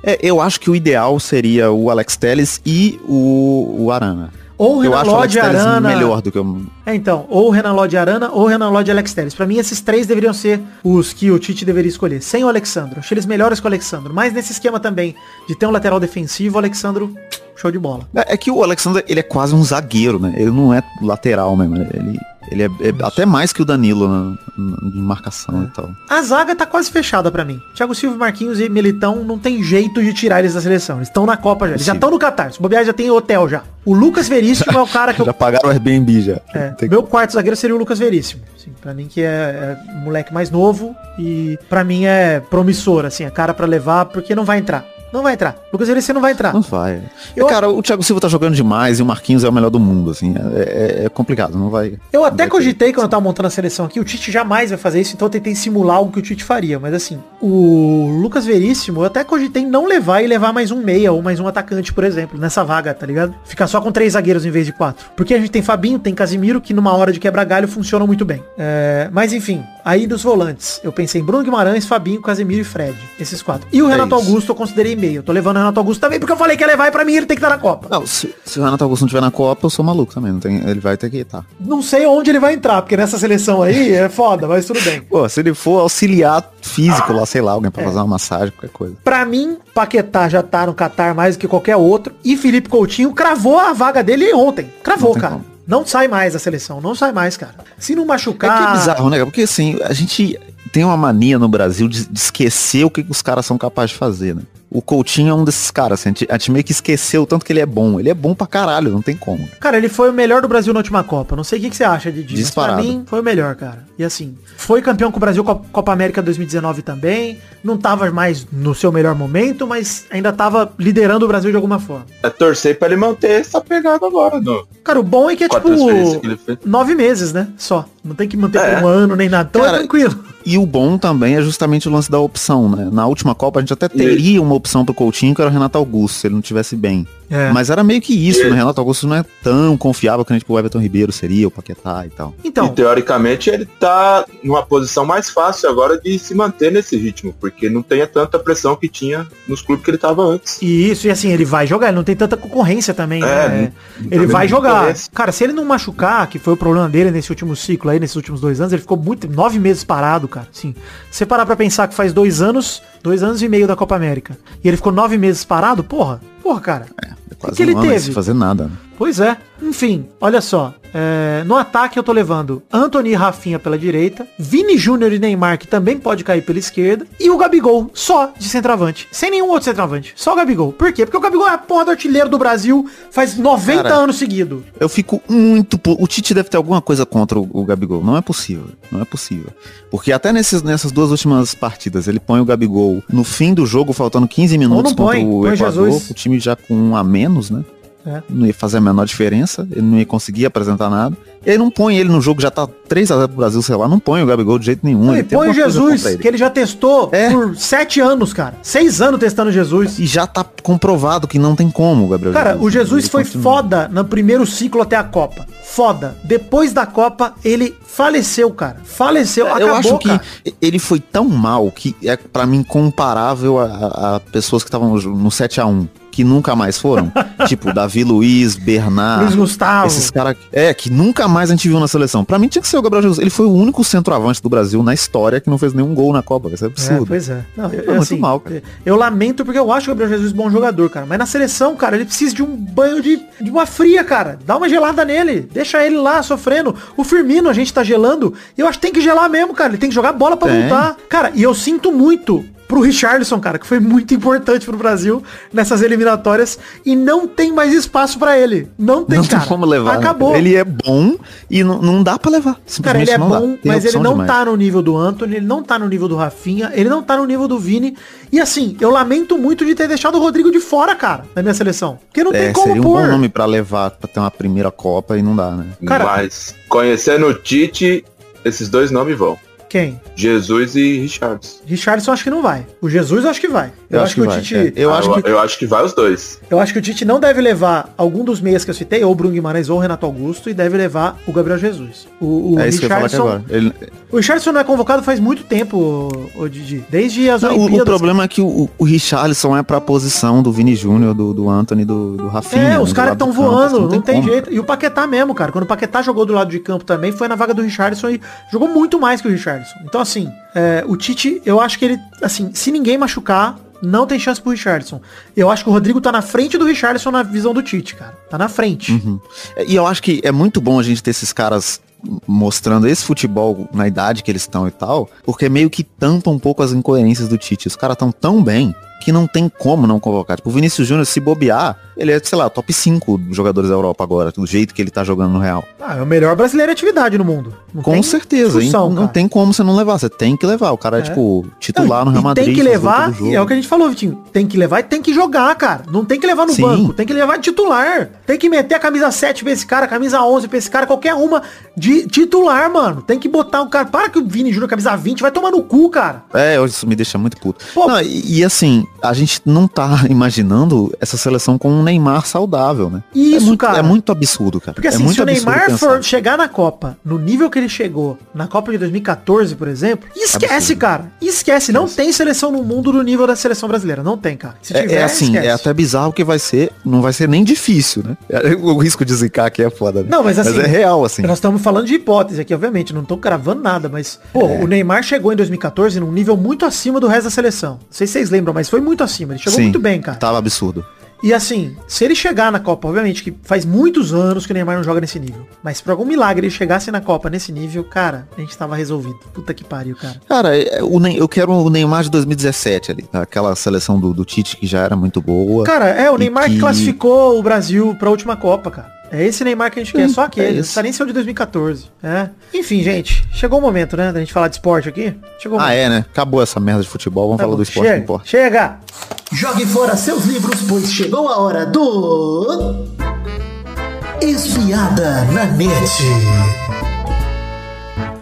É, eu acho que o ideal seria o Alex Telles e o, o Arana. Ou o Eu Renan Lodge, Arana. melhor do que o. É, então, ou o Renan Lodge Arana, ou o Renan Lodge Alex Telles. Pra mim, esses três deveriam ser os que o Tite deveria escolher. Sem o Alexandro. Achei eles melhores que o Alexandro. Mas nesse esquema também de ter um lateral defensivo, o Alexandro, show de bola. É é que o Alexander, ele é quase um zagueiro, né? Ele não é lateral mesmo. Ele, ele é, é até mais que o Danilo na, na- em marcação e tal. A zaga tá quase fechada pra mim. Thiago Silva, Marquinhos e Militão não tem jeito de tirar eles da seleção. Eles estão na Copa já. Eles já Sim. estão no Qatar. Se bobear, já tem hotel já. O Lucas Veríssimo é o cara que eu Já pagaram o Airbnb já. É, Tem- meu quarto zagueiro seria o Lucas Veríssimo. Assim, pra mim que é, é moleque mais novo e pra mim é promissor, assim, é cara pra levar porque não vai entrar. Não vai entrar. Lucas Veríssimo não vai entrar. Não vai. Eu- Cara, o Thiago Silva tá jogando demais e o Marquinhos é o melhor do mundo, assim. É, é- é complicado, não vai. Eu não até vai ter. cogitei quando eu tava montando a seleção aqui, o Tite jamais vai fazer isso, então eu tentei simular algo que o Tite faria. Mas assim, o Lucas Veríssimo, eu até cogitei não levar e levar mais um meia ou mais um atacante, por exemplo, nessa vaga, tá ligado? Ficar só com três zagueiros em vez de quatro. Porque a gente tem Fabinho, tem Casimiro, que numa hora de quebra galho funcionam muito bem. É, mas enfim, aí dos volantes, eu pensei em Bruno Guimarães, Fabinho, Casimiro e Fred. Esses quatro. E o É Renato isso. Augusto eu considerei Eu tô levando o Renato Augusto também porque eu falei que ia levar e pra mim ele tem que estar na Copa. Não, se, se o Renato Augusto não tiver na Copa, eu sou maluco também. Não tem, ele vai ter que estar. Não sei onde ele vai entrar, porque nessa seleção aí é foda, mas tudo bem. Pô, se ele for auxiliar físico lá, sei lá, alguém pra fazer uma massagem, qualquer coisa. Pra mim, Paquetá já tá no Qatar mais do que qualquer outro. E Felipe Coutinho cravou a vaga dele ontem. Cravou, cara. como. Não sai mais da seleção, não sai mais, cara. Se não É machucar. que é bizarro, né? Porque assim, a gente tem uma mania no Brasil de, de esquecer o que, que os caras são capazes de fazer, né? O Coutinho é um desses caras, assim, a gente, meio que esqueceu o tanto que ele é bom. Ele é bom pra caralho, não tem como. Cara, ele foi o melhor do Brasil na última Copa. Não sei o que, que você acha, Didi. mas Pra Disparado. mim, foi o melhor, cara. E assim, foi campeão com o Brasil Copa Copa América 2019 também. Não tava mais no seu melhor momento, mas ainda tava liderando o Brasil de alguma forma. É torcer pra ele manter essa pegada agora, no, Cara, o bom é que é a tipo que ele fez. nove meses, né? Só. Não tem que manter É. por um ano nem nada. Então Cara, é tranquilo. E o bom também é justamente o lance da opção, né? Na última Copa a gente até teria uma opção pro Coutinho, que era o Renato Augusto, se ele não tivesse bem. É. Mas era meio que isso, né? O Renato Augusto não é tão confiável que a gente o Everton Ribeiro seria, o Paquetá e tal. Então, E teoricamente ele tá numa posição mais fácil agora de se manter nesse ritmo, porque não tem tanta pressão que tinha nos clubes que ele tava antes. E isso, e assim, ele vai jogar, ele não tem tanta concorrência também, É, né? não- Ele não vai jogar. Cara, se ele não machucar, que foi o problema dele nesse último ciclo aí, nesses últimos dois anos, ele ficou muito, nove meses parado, cara. Sim. Se você parar pra pensar que faz dois anos, dois anos e meio da Copa América, e ele ficou nove meses parado, porra, porra, cara. É quase que ele um ano teve? sem fazer nada. né? Pois é. Enfim, olha só. é, no ataque eu tô levando Anthony e Rafinha pela direita, Vini Júnior e Neymar, que também pode cair pela esquerda, e o Gabigol, só de centroavante. Sem nenhum outro centroavante. Só o Gabigol. Por quê? Porque o Gabigol é a porra do artilheiro do Brasil faz 90 Cara, anos seguido. Eu fico muito. O Tite deve ter alguma coisa contra o, o Gabigol. Não é possível. Não é possível. Porque até nesses, nessas duas últimas partidas, ele põe o Gabigol no fim do jogo, faltando 15 minutos não põe, contra o põe Equador, Jesus. o time já com um a menos, né? É. Não ia fazer a menor diferença, ele não ia conseguir apresentar nada. E aí não põe ele no jogo, já tá 3x0 pro Brasil, sei lá, não põe o Gabigol de jeito nenhum. Ele e tem põe o Jesus, ele. que ele já testou É. por sete anos, cara. Seis anos testando Jesus. E já tá comprovado que não tem como, o Gabriel Cara, o Jesus Ele foi continua. foda no primeiro ciclo até a Copa. Foda. Depois da Copa, ele faleceu, cara. Faleceu, acabou, Eu acho que cara. ele foi tão mal que é pra mim comparável a, a- a pessoas que estavam no 7x1, que nunca mais foram. tipo, Davi Luiz, Bernard. Luiz Gustavo. Esses caras. É, que nunca mais a gente viu na seleção. Pra mim tinha que ser o Gabriel Jesus. Ele foi o único centroavante do Brasil na história que não fez nenhum gol na Copa. Isso é É, absurdo. pois é. Não, eu, Tá muito assim, mal, cara. eu lamento porque eu acho o Gabriel Jesus bom jogador, cara. Mas na seleção, cara, ele precisa de um banho de, de uma fria, cara. Dá uma gelada nele. Deixa ele lá sofrendo. O Firmino, a gente tá gelando. E eu acho que tem que gelar mesmo, cara. Ele tem que jogar bola pra Tem. voltar. Cara, e eu sinto muito pro Richarlison, cara, que foi muito importante pro Brasil nessas eliminatórias. E não tem mais espaço pra ele. Não tem, não cara. tem como levar. né, Acabou. Ele é bom e não, não dá pra levar. Cara, ele é bom, Tem mas ele não demais. tá no nível do Anthony, ele não tá no nível do Rafinha, ele não tá no nível do Vini. E assim, eu lamento muito de ter deixado o Rodrigo de fora, cara, da minha seleção. Porque não tem É, como seria um pôr. bom nome pra levar pra ter uma primeira Copa e não dá, né? Cara- Mas conhecendo o Tite, esses dois nomes vão. Quem? Jesus e Richards. Richardson acho que não vai. O Jesus eu acho que vai. Eu, Eu acho acho que, que o vai, Tite. é. Eu Ah, acho eu, que- eu acho que vai os dois. Eu acho que o Tite não deve levar algum dos meias que eu citei, ou o Bruno Guimarães ou o Renato Augusto, e deve levar o Gabriel Jesus. O, o É isso que eu falar agora. Ele- O Richardson não é convocado faz muito tempo, ô Didi. Desde as Não, o- Olimpíadas. o, problema é que o, o Richarlison é pra posição do Vini Júnior, do, do Anthony, do, do Rafinha. É, né, os caras estão voando, assim, não tem, como. jeito. E o Paquetá mesmo, cara. Quando o Paquetá jogou do lado de campo também, foi na vaga do Richardson e jogou muito mais que o Richardson. Então, assim, é, o Tite, eu acho que ele, assim, se ninguém machucar, não tem chance pro Richardson. Eu acho que o Rodrigo tá na frente do Richardson na visão do Tite, cara. Tá na frente. Uhum. E eu acho que é muito bom a gente ter esses caras mostrando esse futebol na idade que eles estão e tal, porque meio que tampa um pouco as incoerências do Tite. Os caras estão tão bem que não tem como não convocar. Tipo, o Vinícius Júnior, se bobear, ele é, sei lá, top 5 jogadores da Europa agora, do jeito que ele tá jogando no Real. Ah, é o melhor brasileiro atividade no mundo. Não Com certeza. discussão, não cara. tem como você não levar. Você tem que levar. O cara é, É. tipo, Não, titular no e Real Madrid. Tem que levar, é o que a gente falou, Vitinho. Tem que levar e tem que jogar, cara. Não tem que levar no Sim. banco, tem que levar de titular. Tem que meter a camisa 7 pra esse cara, a camisa 11 pra esse cara, qualquer uma de titular, mano. Tem que botar o cara. Para que o Vini Júnior camisa 20 vai tomar no cu, cara. É, isso me deixa muito puto. Não, e, e assim, a gente não tá imaginando essa seleção com um Neymar saudável, né? Isso, é muito, cara. É muito absurdo, cara. Porque é assim, muito se o Neymar for chegar na Copa, no nível que ele chegou, na Copa de 2014, por exemplo, esquece, Absurdo. cara. Esquece. Não tem seleção no mundo do nível da seleção brasileira. Não tem, cara. Se É, tiver, é assim, esquece. é até bizarro que vai ser, não vai ser nem difícil, né? É, O risco de zicar aqui é foda, né? Não, mas assim, é real, assim. Nós estamos falando de hipótese aqui, obviamente, não tô cravando nada, mas, pô, É. o Neymar chegou em 2014 num nível muito acima do resto da seleção. Não sei se vocês lembram, mas foi muito acima. Ele chegou Sim, muito bem, cara. Tava absurdo. E assim, se ele chegar na Copa, obviamente que faz muitos anos que o Neymar não joga nesse nível. Mas por algum milagre ele chegasse na Copa nesse nível, cara, a gente tava resolvido. Puta que pariu, cara. Cara, é, Ney- eu quero o Neymar de 2017 ali. tá? Aquela seleção do, do Tite que já era muito boa. Cara, é o Neymar que... que- classificou o Brasil pra última Copa, cara. É esse Neymar que a gente quer, Sim, só aquele. é não precisa nem ser o de 2014. É. Enfim, gente, chegou o momento, né, da gente falar de esporte aqui. Chegou o Ah, é, né? Acabou essa merda de futebol, vamos Tá falar bom, do esporte que chega, importa. Chega! Jogue fora seus livros, pois chegou a hora do. Espiada na net.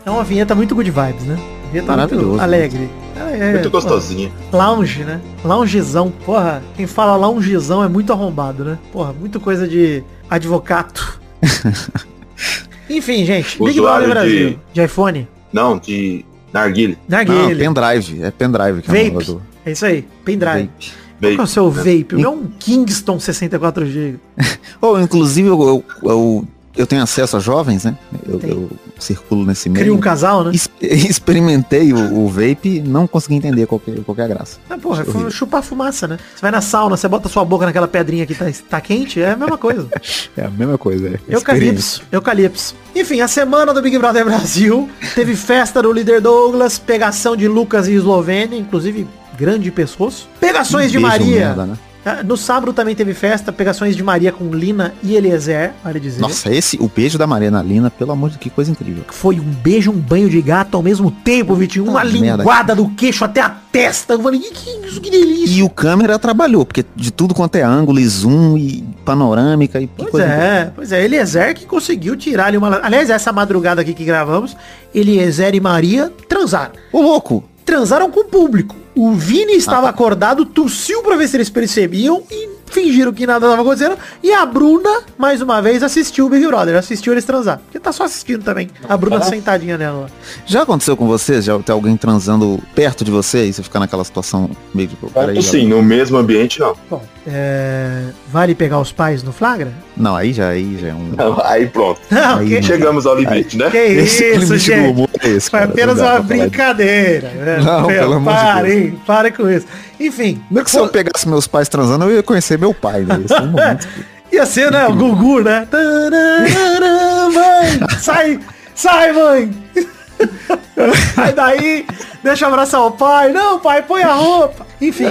É uma vinheta muito good vibes, né? Vinheta muito Maravilhoso. alegre. É, é, Muito pô, gostosinha. Lounge, né? Loungezão. Porra, quem fala loungezão é muito arrombado, né? Porra, muito coisa de advocato. Enfim, gente. Big Brother Brasil. de- De iPhone. Não, de narguile. Não, Narguilha. pendrive. É pendrive que é o Vape. negócio do- É isso aí. Pendrive. Vape. Qual que é o seu né? vape? O meu é um Kingston 64GB. Oh, inclusive, eu, eu, eu, eu tenho acesso a jovens, né? Eu, eu circulo nesse meio. Cria um casal, né? Experimentei o, o vape não consegui entender qual que, qual que é a graça. Ah, porra, é chupar fumaça, né? Você vai na sauna, você bota sua boca naquela pedrinha que tá, tá quente, é a mesma coisa. É a mesma coisa, é. Eucalipso, eucalipso. Enfim, a semana do Big Brother Brasil teve festa do líder Douglas, pegação de Lucas e Eslovênia, inclusive grande pescoço. Pegações de Beijo Maria. merda, né? Ah, No sábado também teve festa, pegações de Maria com Lina e Eliezer, vale dizer. Nossa, esse, o beijo da Mariana Lina, pelo amor de que coisa incrível. Foi um beijo, um banho de gato ao mesmo tempo, Vitinho. Uma Ah, merda. linguada do queixo até a testa. Eu falei, que, que isso, que delícia. E o câmera trabalhou, porque de tudo quanto é ângulo e zoom e panorâmica e Pois coisa é, pois é, Eliezer que conseguiu tirar ali uma... Aliás, essa madrugada aqui que gravamos, Eliezer e Maria transaram. Ô louco! Transaram com o público. O Vini estava acordado, tossiu pra ver se eles percebiam e fingiram que nada estava acontecendo. E a Bruna, mais uma vez, assistiu o Big Brother. Assistiu eles transar. Porque tá só assistindo também. A Bruna sentadinha nela. lá. Já aconteceu com vocês? Já tem alguém transando perto de você e você ficar naquela situação meio de... peraí, sim, no mesmo ambiente não. Bom, é... Vale pegar os pais no flagra? Não, aí já, aí já é um... Aí pronto. Não, Aí que, não. Chegamos ao limite, né? que Esse isso, limite do gente. humor é esse, Foi cara, apenas não uma brincadeira. né? Não, pelo amor de Parem, parem com isso. Enfim, Não é que se eu pegasse meus pais transando, eu ia conhecer meu pai, né? Esse é um momento ia ser, né? O Gugu, né? Mãe! Sai! Sai, mãe! Aí daí, deixa eu abraçar o pai. Não, pai, põe a roupa. Enfim.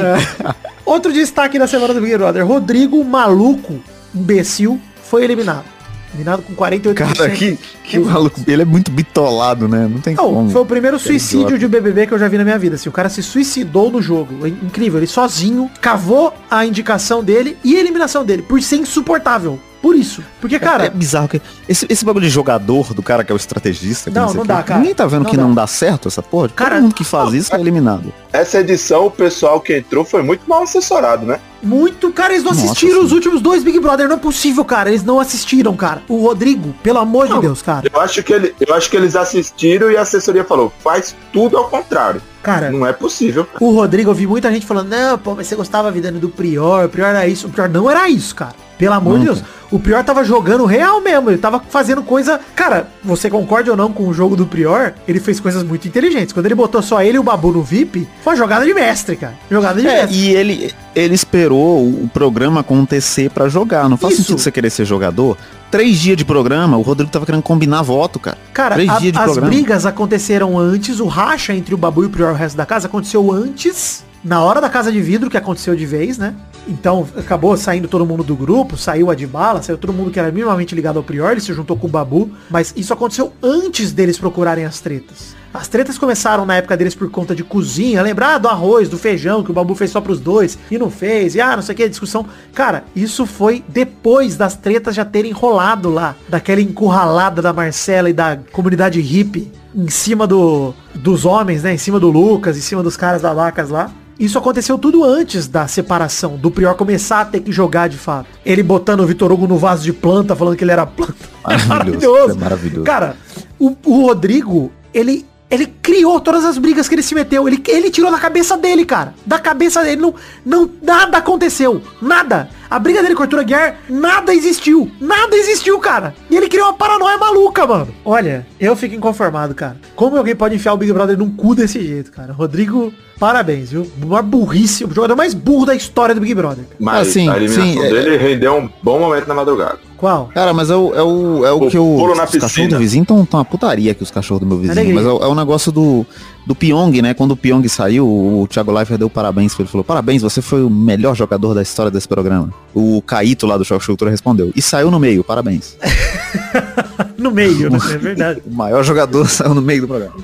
Outro destaque da semana do Big Brother. Rodrigo, maluco, imbecil, foi eliminado. Eliminado com 48%. Cara, que, que maluco. Ele é muito bitolado, né? Não tem Não, como. foi o primeiro Aquele suicídio de BBB que eu já vi na minha vida. Assim, o cara se suicidou no jogo. É incrível. Ele sozinho cavou a indicação dele e a eliminação dele por ser insuportável. Por isso. Porque, É cara, bizarro que. Esse, esse bagulho de jogador, do cara que é o estrategista. Não, não dá, cara. Ninguém tá vendo Não que dá. não dá certo essa porra? Cara, Todo mundo que faz isso é eliminado. Essa edição, o pessoal que entrou foi muito mal assessorado, né? muito, cara, eles não Nossa, assistiram sim. os últimos dois Big Brother. Não é possível, cara. Eles não assistiram, cara. O Rodrigo, pelo amor de Deus, cara. Eu acho que, ele, eu acho que eles assistiram e a assessoria falou, faz tudo ao contrário. Cara, Não é possível. o Rodrigo, eu vi muita gente falando, não, pô, mas você gostava vida do Prior, o Prior era isso. O Prior não era isso, cara. Pelo amor de. Deus. O Prior tava jogando real mesmo. Ele tava fazendo coisa. Cara, você concorda ou não com o jogo do Prior? Ele fez coisas muito inteligentes. Quando ele botou só ele e o Babu no VIP, foi uma jogada de mestre, cara. Jogada de É, mestre. e ele, ele esperou o programa acontecer pra jogar. Não faz Isso. sentido você querer ser jogador. Três dias de programa, o Rodrigo tava querendo combinar voto, cara. Cara, Três a- dias de as programa. brigas aconteceram antes, o racha entre o Babu e o Prior e o resto da casa aconteceu antes, na hora da casa de vidro, que aconteceu de vez, né? Então acabou saindo todo mundo do grupo, saiu a de bala, saiu todo mundo que era minimamente ligado ao Prior, ele se juntou com o Babu, mas isso aconteceu antes deles procurarem as tretas. As tretas começaram na época deles por conta de cozinha, lembrar do arroz, do feijão que o Babu fez só pros dois e não fez, e ah, não sei o que, discussão. Cara, isso foi depois das tretas já terem rolado lá, daquela encurralada da Marcela e da comunidade hippie em cima do, dos homens, né? Em cima do Lucas, em cima dos caras da Vacas lá. Isso aconteceu tudo antes da separação, do Prior começar a ter que jogar de fato. Ele botando o Vitor Hugo no vaso de planta, falando que ele era planta. Maravilhoso, é maravilhoso. Cara, o, o Rodrigo, ele, ele criou todas as brigas que ele se meteu. Ele, ele tirou da cabeça dele, cara. Da cabeça dele. Não, não, nada aconteceu. Nada. A briga dele com o Arthur Aguiar, nada existiu. Nada existiu, cara. E ele criou uma paranoia maluca, mano. Olha, eu fico inconformado, cara. Como alguém pode enfiar o Big Brother num cu desse jeito, cara? Rodrigo, parabéns, viu? Uma burrice, o jogador mais burro da história do Big Brother. Mas Ah, sim, a eliminação sim, é- dele rendeu um bom momento na madrugada. Qual? Cara, mas é o, é o, é o que o, pulo na os cachorros do vizinho estão uma putaria aqui, os cachorros do meu vizinho. Alegria. Mas é, o- é o negócio do, do Pyong, né? Quando o Pyong saiu, o Thiago Leifert deu parabéns ele. Falou, parabéns, você foi o melhor jogador da história desse programa. O Caíto lá do Choque Cultura respondeu. E saiu no meio, parabéns. No meio, né? É verdade. O maior jogador saiu no meio do programa.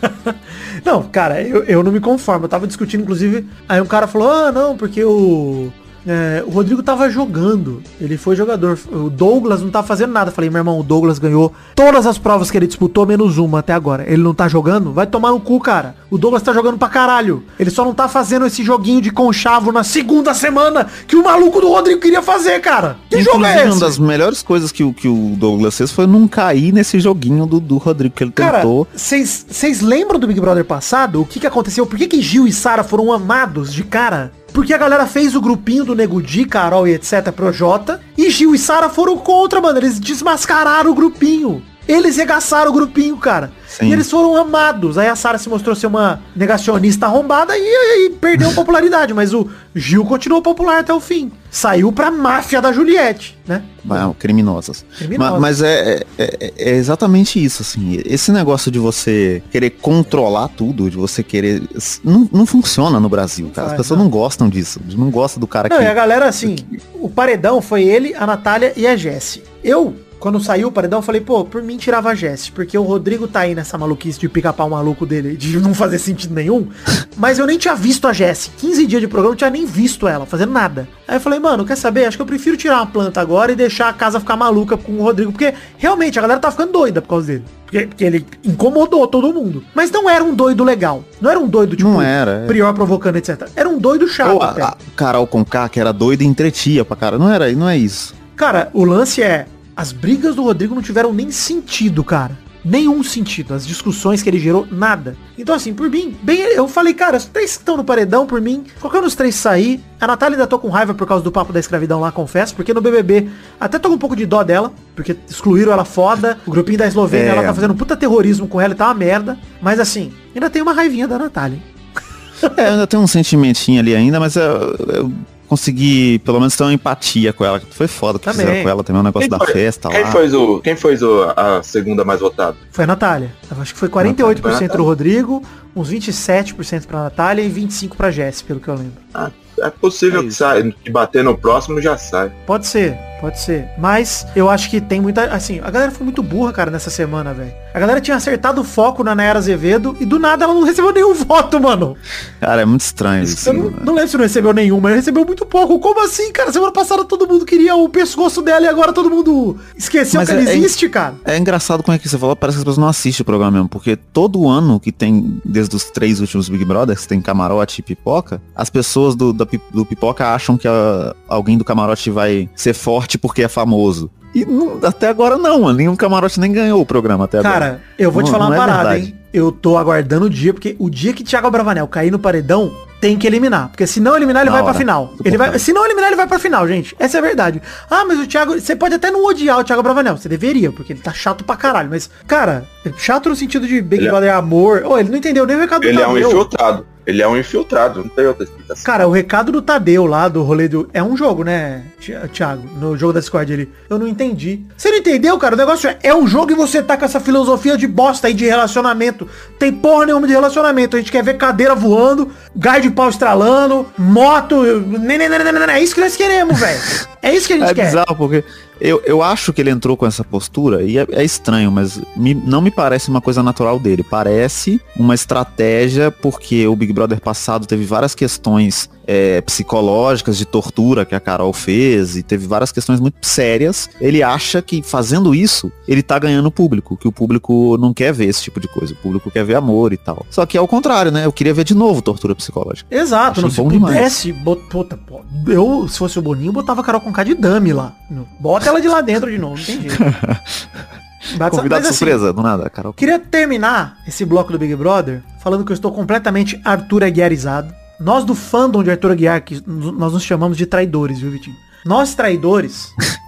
Não, cara, eu, eu não me conformo. Eu tava discutindo, inclusive, aí um cara falou, ah, não, porque o. é, o Rodrigo tava jogando. Ele foi jogador. O Douglas não tá fazendo nada. Falei, meu irmão, o Douglas ganhou todas as provas que ele disputou, menos uma até agora. Ele não tá jogando? Vai tomar no cu, cara. O Douglas tá jogando pra caralho. Ele só não tá fazendo esse joguinho de conchavo na segunda semana que o maluco do Rodrigo queria fazer, cara. Que jogo é Inclusive, esse? uma das melhores coisas que, o- que o Douglas fez foi não cair nesse joguinho do, do Rodrigo que ele Cara, tentou. vocês lembram do Big Brother passado? O que que aconteceu? Por que que Gil e Sara foram amados de cara? Porque a galera fez o grupinho do Nego Di, Carol e etc pro Jota. E Gil e Sara foram contra, mano. Eles desmascararam o grupinho. Eles regaçaram o grupinho, cara. Sim. E eles foram amados. Aí a Sara se mostrou ser uma negacionista arrombada e aí perdeu popularidade. Mas o Gil continuou popular até o fim. Saiu pra máfia da Juliette, né? Ah, criminosas. Criminosas. Ma- Mas é, é- é exatamente isso, assim. Esse negócio de você querer controlar tudo, de você querer. Não, não funciona no Brasil, cara. As pessoas não. não gostam disso. Não gostam do cara Não, e a que. galera, assim, o paredão foi ele, a Natália e a Jesse. Eu, quando saiu o paredão, falei, pô, por mim tirava a Jesse, porque o Rodrigo tá aí nessa maluquice de pica-pau maluco dele, de não fazer sentido nenhum. Mas eu nem tinha visto a Jesse. 15 dias de programa, eu não tinha nem visto ela, fazendo nada. Aí eu falei, mano, quer saber? Acho que eu prefiro tirar uma planta agora e deixar a casa ficar maluca com o Rodrigo, porque realmente a galera tá ficando doida por causa dele. Porque, porque ele incomodou todo mundo. Mas não era um doido legal. Não era um doido, tipo, Não era, é. prior provocando, etc. Era um doido chato a, a Carol com K, que era doida e entretia pra cara. Não era, não é isso. Cara, o lance é, as brigas do Rodrigo não tiveram nem sentido, cara. Nenhum sentido. As discussões que ele gerou, nada. Então, assim, por mim, bem, eu falei, cara, os três que estão no paredão, por mim, qualquer um dos três sair. A Natália ainda tô com raiva por causa do papo da escravidão lá, confesso, porque no BBB até tô com um pouco de dó dela, porque excluíram ela foda, o grupinho da Eslovênia, É. ela tá fazendo puta terrorismo com ela e tá uma merda. Mas assim, ainda tem uma raivinha da Natália. hein? É, ainda tenho um sentimentinho ali ainda, mas eu, eu consegui pelo menos ter uma empatia com ela. que Foi foda que Também. fizeram com ela também, o negócio Quem da foi? festa Quem lá. foi, o, quem foi o, a segunda mais votada? Foi a Natália. Eu acho que foi 48% Foi a Natália. do Rodrigo, uns 27% pra Natália e 25% pra Jess, pelo que eu lembro. É possível É que, isso. sai, que bater no próximo já sai. Pode ser, pode ser. Mas eu acho que tem muita. Assim, a galera foi muito burra, cara, nessa semana, velho. A galera tinha acertado o foco na Nayara Azevedo e do nada ela não recebeu nenhum voto, mano. Cara, é muito estranho isso. Eu não, né? não lembro se não recebeu nenhum, mas recebeu muito pouco. Como assim, cara? Semana passada todo mundo queria o pescoço dela e agora todo mundo esqueceu Mas que ela é- é- existe, cara. É engraçado como é que você falou, parece que as pessoas não assistem o programa mesmo, porque todo ano que tem, desde os três últimos Big Brothers, tem camarote e pipoca, as pessoas do, da do pipoca acham que a- alguém do camarote vai ser forte porque é famoso. E não- até agora não, mano. Nenhum camarote nem ganhou o programa até agora. Cara, eu vou te Não- falar uma é parada, verdade. hein? Eu tô aguardando o dia, porque o dia que Thiago Bravanel cair no paredão, tem que eliminar. Porque se não eliminar, ele Na vai pra hora. final. Ele vai, se não eliminar, ele vai pra final, gente. Essa é a verdade. Ah, mas o Thiago. Você pode até não odiar o Thiago Bravanel. Você deveria, porque ele tá chato pra caralho. Mas, cara, chato no sentido de Big Ele é- Brother amor. Ô, ele não entendeu nem o recado Ele do é um Tadeu. Ele é um infiltrado, não tem outra explicação. Cara, o recado do Tadeu lá, do rolê do... É um jogo, né, Thi- Thiago? No jogo da Discord ali. Eu não entendi. Você não entendeu, cara? O negócio é, é um jogo e você tá com essa filosofia de bosta aí de relacionamento. Tem porra nenhuma de relacionamento. A gente quer ver cadeira voando, gás de pau estralando, moto... né, né, né, né, né, né. É isso que nós queremos, velho. É isso que a gente É quer. bizarro, porque eu, eu acho que ele entrou com essa postura, e é, é estranho, mas me- não me parece uma coisa natural dele. Parece uma estratégia, porque o Big Brother passado teve várias questões é, psicológicas de tortura que a Carol fez, e teve várias questões muito sérias. Ele acha que fazendo isso, ele tá ganhando público, que o público não quer ver esse tipo de coisa. O público quer ver amor e tal. Só que é o contrário, né? Eu queria ver de novo tortura psicológica. Exato, Achei não se bom pudesse, bot, puta, pô, eu, se fosse o Boninho, botava a Carol com K de dame lá. Bota ela de lá dentro de novo, não tem jeito. Bate- Convidado mas, assim, surpresa, do nada, Carol. Queria terminar esse bloco do Big Brother falando que eu estou completamente Arthur Aguiarizado. Nós do fandom de Arthur Aguiar, que nós nos chamamos de traidores, viu, Vitinho? Nós traidores.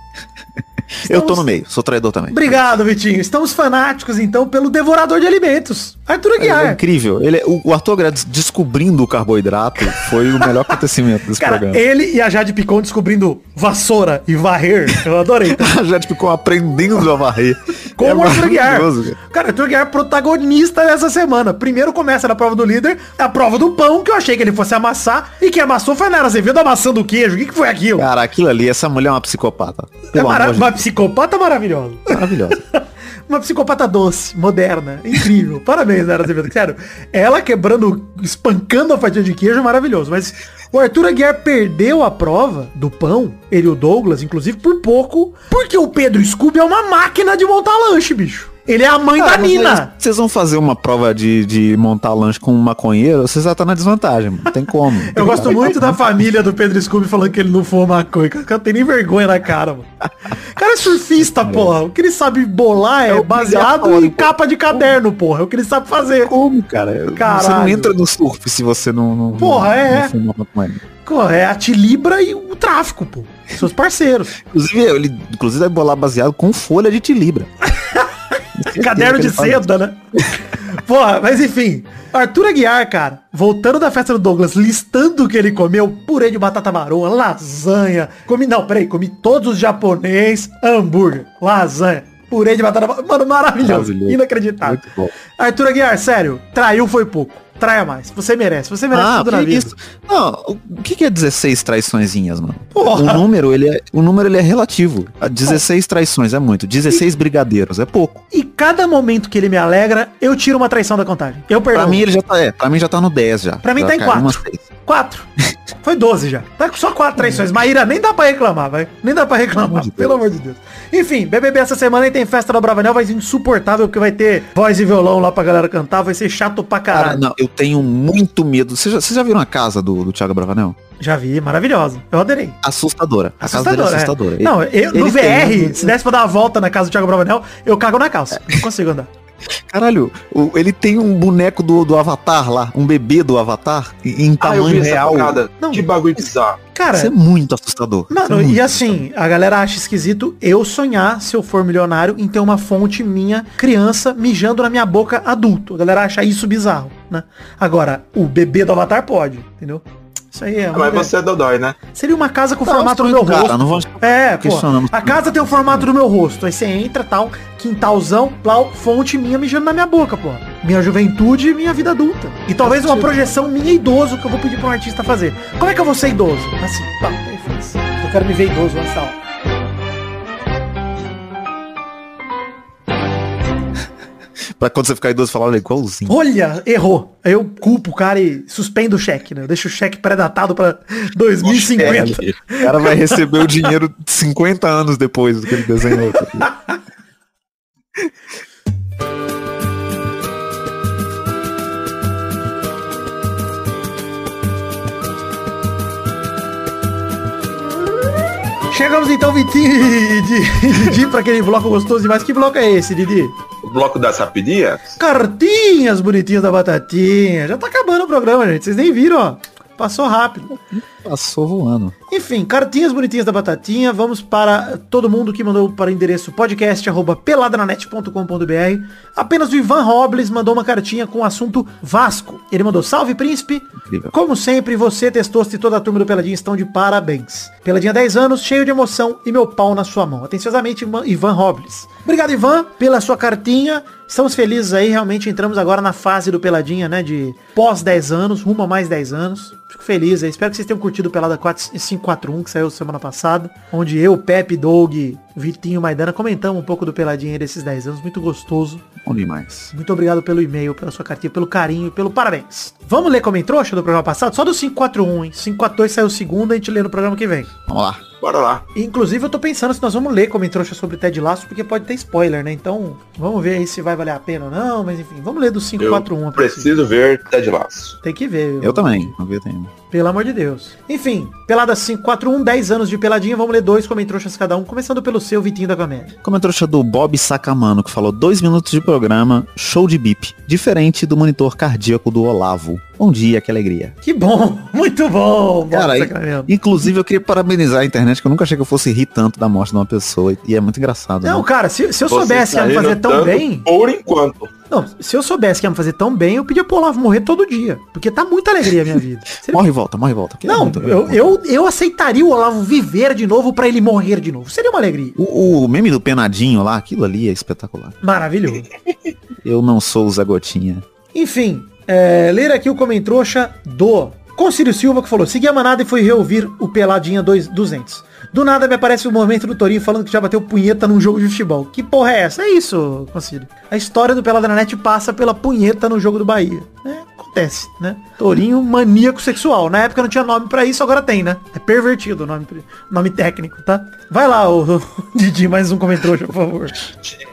Eu tô estamos- no meio, sou traidor também. Obrigado, Vitinho. Estamos fanáticos, então, pelo devorador de alimentos. Arthur É Aguiar. incrível. Ele, é- o, o Arthur Aguiar des- descobrindo o carboidrato foi o melhor acontecimento desse Cara, programa. ele e a Jade Picon descobrindo vassoura e varrer. Eu adorei. A Jade ficou aprendendo a varrer. Com é o Arthur Aguiar. cara. Cara, Arthur Aguiar é protagonista dessa semana. Primeiro começa na prova do líder, a prova do pão, que eu achei que ele fosse amassar. E quem amassou foi Nara Azevedo amassando o queijo. O que, que foi aquilo? Cara, aquilo ali, essa mulher é uma psicopata. É Pelo mara- uma Deus. psicopata maravilhosa. Maravilhosa. Uma psicopata doce, moderna, incrível. Parabéns, Nara Azevedo. Sério, ela quebrando, espancando a fatia de queijo é maravilhoso. Mas o Arthur Aguiar perdeu a prova do pão, ele e o Douglas, inclusive, por pouco, porque o Pedro Scooby é uma máquina de montar lanche, bicho. Ele é a mãe Cara, da Nina. Vocês vão fazer uma prova de, de montar lanche com um maconheiro, você já tá na desvantagem, mano. Não tem como. Eu gosto muito da família do Pedro Scooby falando que ele não fuma maconha. Cara, não tem nem vergonha na cara, mano. O cara é surfista, porra. O que ele sabe bolar é, É baseado em capa de caderno, porra. É o que ele sabe fazer. Como, cara? Você Caralho. não entra no surf se você não... não Porra, não, é. Não É a Tilibra e o tráfico, pô. Seus parceiros. Inclusive, ele inclusive vai bolar baseado com folha de tilibra. Caderno de seda, né? Porra, mas enfim. Arthur Aguiar, cara, voltando da festa do Douglas, listando o que ele comeu, purê de batata maroa, lasanha, comi, não, peraí, comi todos os japonês, hambúrguer, lasanha, purê de batata maroa, mano, maravilhoso, Maravilhoso. inacreditável. Arthur Aguiar, sério, traiu foi pouco, traia mais, você merece, você merece Ah, tudo na vida. isso? Não, o que que é 16 traiçõezinhas, mano? Porra. O número, ele é, o número ele é relativo. A 16 traições é muito, 16 brigadeiros é pouco. E cada momento que ele me alegra, eu tiro uma traição da contagem. Eu perdoo. Pra mim ele já tá, é, pra mim já tá no 10 já. Pra mim Já tá em caiu quatro. umas seis. Quatro. Foi 12 já. Tá com só quatro traições. Maíra, nem dá pra reclamar, vai. Nem dá pra reclamar, de pelo amor de Deus. Enfim, BBB essa semana aí tem festa da Bravanel, vai ser insuportável, porque vai ter voz e violão lá pra galera cantar, vai ser chato pra Cara, caralho. não, eu tenho muito medo. Vocês já, vocês já viram a casa do, do Thiago Bravanel? Já vi, maravilhosa. Eu adorei. Assustadora. A casa dele é é. assustadora. Não, eu, no ele tem VR, se desse pra dar uma volta na casa do Thiago Bravanel, eu cago na calça. Não consigo andar. Caralho, o- ele tem um boneco do, do Avatar lá, um bebê do Avatar, em, em Ah, tamanho real. Não. Que bagulho bizarro. Cara, Isso é muito assustador. É Mano, muito e assim, a galera acha esquisito eu sonhar, se eu for milionário, em ter uma fonte minha, criança, mijando na minha boca adulto. A galera acha isso bizarro, né? Agora, o bebê do Avatar pode, entendeu? Isso aí é. Mas você é dodói, né? Seria uma casa com o formato do meu cara, rosto. não vou É, pô. A casa tem o formato do meu rosto. Aí você entra, tal, quintalzão, plau, fonte minha mijando na minha boca, pô. Minha juventude e minha vida adulta. E talvez uma projeção minha idoso que eu vou pedir pra um artista fazer. Como é que eu vou ser idoso? Assim, pá, aí faz. Eu quero me ver idoso antes da hora. Pra quando você ficar idoso falar, olha, igualzinho. Olha, errou. Aí eu culpo o cara e suspendo o cheque, né? Eu deixo o cheque pré-datado pra 2050. É, O cara vai receber o dinheiro 50 anos depois do que ele desenhou. Chegamos então, Vitinho e Didi, pra aquele bloco gostoso demais. Que bloco é esse, Didi? Bloco das rapidinhas? Cartinhas bonitinhas da batatinha. Já tá acabando o programa, gente. Vocês nem viram, ó. Passou rápido. Passou voando. Enfim, cartinhas bonitinhas da batatinha. Vamos para todo mundo que mandou para o endereço podcast. Apenas o Ivan Robles mandou uma cartinha com o assunto Vasco. Ele mandou salve príncipe. Incrível. Como sempre, você, Testosta e toda a turma do Peladinha estão de parabéns. Peladinha 10 anos, cheio de emoção e meu pau na sua mão. Atenciosamente, Ivan- Ivan Robles. Obrigado, Ivan, pela sua cartinha. Estamos felizes aí, realmente entramos agora na fase do Peladinha, né? De pós 10 anos, rumo a mais 10 anos. Feliz. Espero que vocês tenham curtido o Pelada 4 541, que saiu semana passada. Onde eu, Pepe, Doug, Vitinho e Maidana comentamos um pouco do Peladinha aí desses 10 anos. Muito gostoso. Bom demais. Muito obrigado pelo e-mail, pela sua cartinha, pelo carinho e pelo parabéns. Vamos ler como trouxa do programa passado? Só do 541, hein? 542 saiu segunda, a gente lê no programa que vem. Vamos lá. Bora lá. Inclusive, eu tô pensando se nós vamos ler como trouxa sobre Ted Laço, porque pode ter spoiler, né? Então, vamos ver aí se vai valer a pena ou não, mas enfim, vamos ler do Eu 541 a princípio. preciso ver Ted Laço. Tem que ver. Eu também. Não vi ainda. Pelo amor de Deus. Enfim, pelada 541, 10 anos de peladinha, vamos ler dois como trouxas cada um, começando pelo seu Vitinho da Comédia. Como trouxa do Bob Sacamano, que falou dois minutos de programa, show de bip. Diferente do monitor cardíaco do Olavo. Bom dia, que alegria. Que bom, muito bom. Cara, e- Sacramento. Inclusive, eu queria parabenizar a internet, que eu nunca achei que eu fosse rir tanto da morte de uma pessoa. E é muito engraçado. Não, né? cara, se, se eu Você soubesse que tá ia fazer tão bem, Por enquanto. Não, se eu soubesse que ia me fazer tão bem, eu pedia pro Olavo morrer todo dia. Porque tá muita alegria a minha vida. Morre e volta, morre e volta. que é Não, muito- eu, eu, eu aceitaria o Olavo viver de novo pra ele morrer de novo. Seria uma alegria. O, o meme do penadinho lá, aquilo ali é espetacular. Maravilhoso. Eu não sou o Zé Gotinha. Enfim, é, ler aqui o comentrouxa do Concílio Silva que falou, segui a manada e fui reouvir o Peladinha 2 200. Do nada me aparece o momento do Torinho falando que já bateu punheta num jogo de futebol. Que porra é essa? É isso, Concílio. A história do Pelada na Net passa pela punheta no jogo do Bahia. É, acontece, né? Torinho maníaco sexual. Na época não tinha nome pra isso, agora tem, né? É pervertido o nome, nome técnico, tá? Vai lá, o, Didi, mais um comentrouxa, por favor.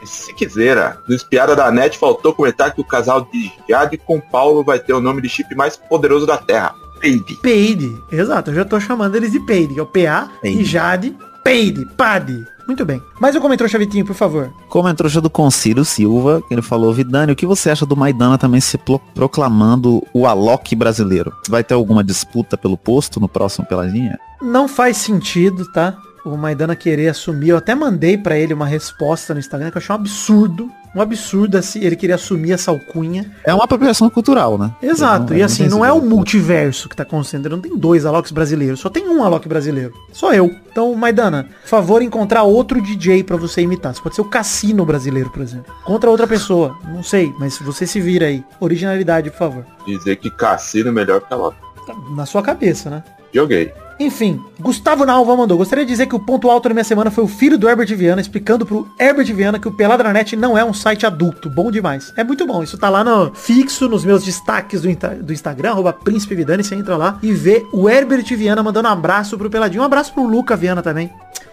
Se quiser, no Espiada da Net faltou comentar que o casal de Jade com Paulo vai ter o nome de chip mais poderoso da Terra. Baby. Peide. Exato, eu já tô chamando eles de Peide, que é o PA e Peide. Jade. Peide, Pade. Muito bem. Mais um comentário, Chavitinho, por favor. Trouxa do Concílio Silva, que ele falou, Vidani, o que você acha do Maidana também se pro- proclamando o Alok brasileiro? Vai ter alguma disputa pelo posto no próximo Peladinha? Não faz sentido, tá? O Maidana querer assumir. Eu até mandei pra ele uma resposta no Instagram que eu achei um absurdo. Um absurdo assim, ele queria assumir essa alcunha. É uma apropriação cultural, né? Exato. Não- e assim, não é o esse- multiverso que tá acontecendo. Não tem dois Aloks brasileiros. Só tem um Alok brasileiro. Só eu. Então, Maidana, por favor, encontrar outro DJ pra você imitar. Você pode ser o Cassino brasileiro, por exemplo. Contra outra pessoa. Não sei, mas você se vira aí. Originalidade, por favor. Dizer que Cassino é melhor que a Loki. Tá Na sua cabeça, né? Joguei. Enfim, Gustavo Nalva mandou. Gostaria de dizer que o ponto alto da minha semana foi o filho do Herbert Viana explicando pro Herbert Viana que o Peladranet não é um site adulto. Bom demais. É muito bom. Isso tá lá no fixo, nos meus destaques do, do Instagram, arroba Príncipe Vidani. Você entra lá e vê o Herbert Viana mandando um abraço pro Peladinho. Um abraço pro Luca Viana também.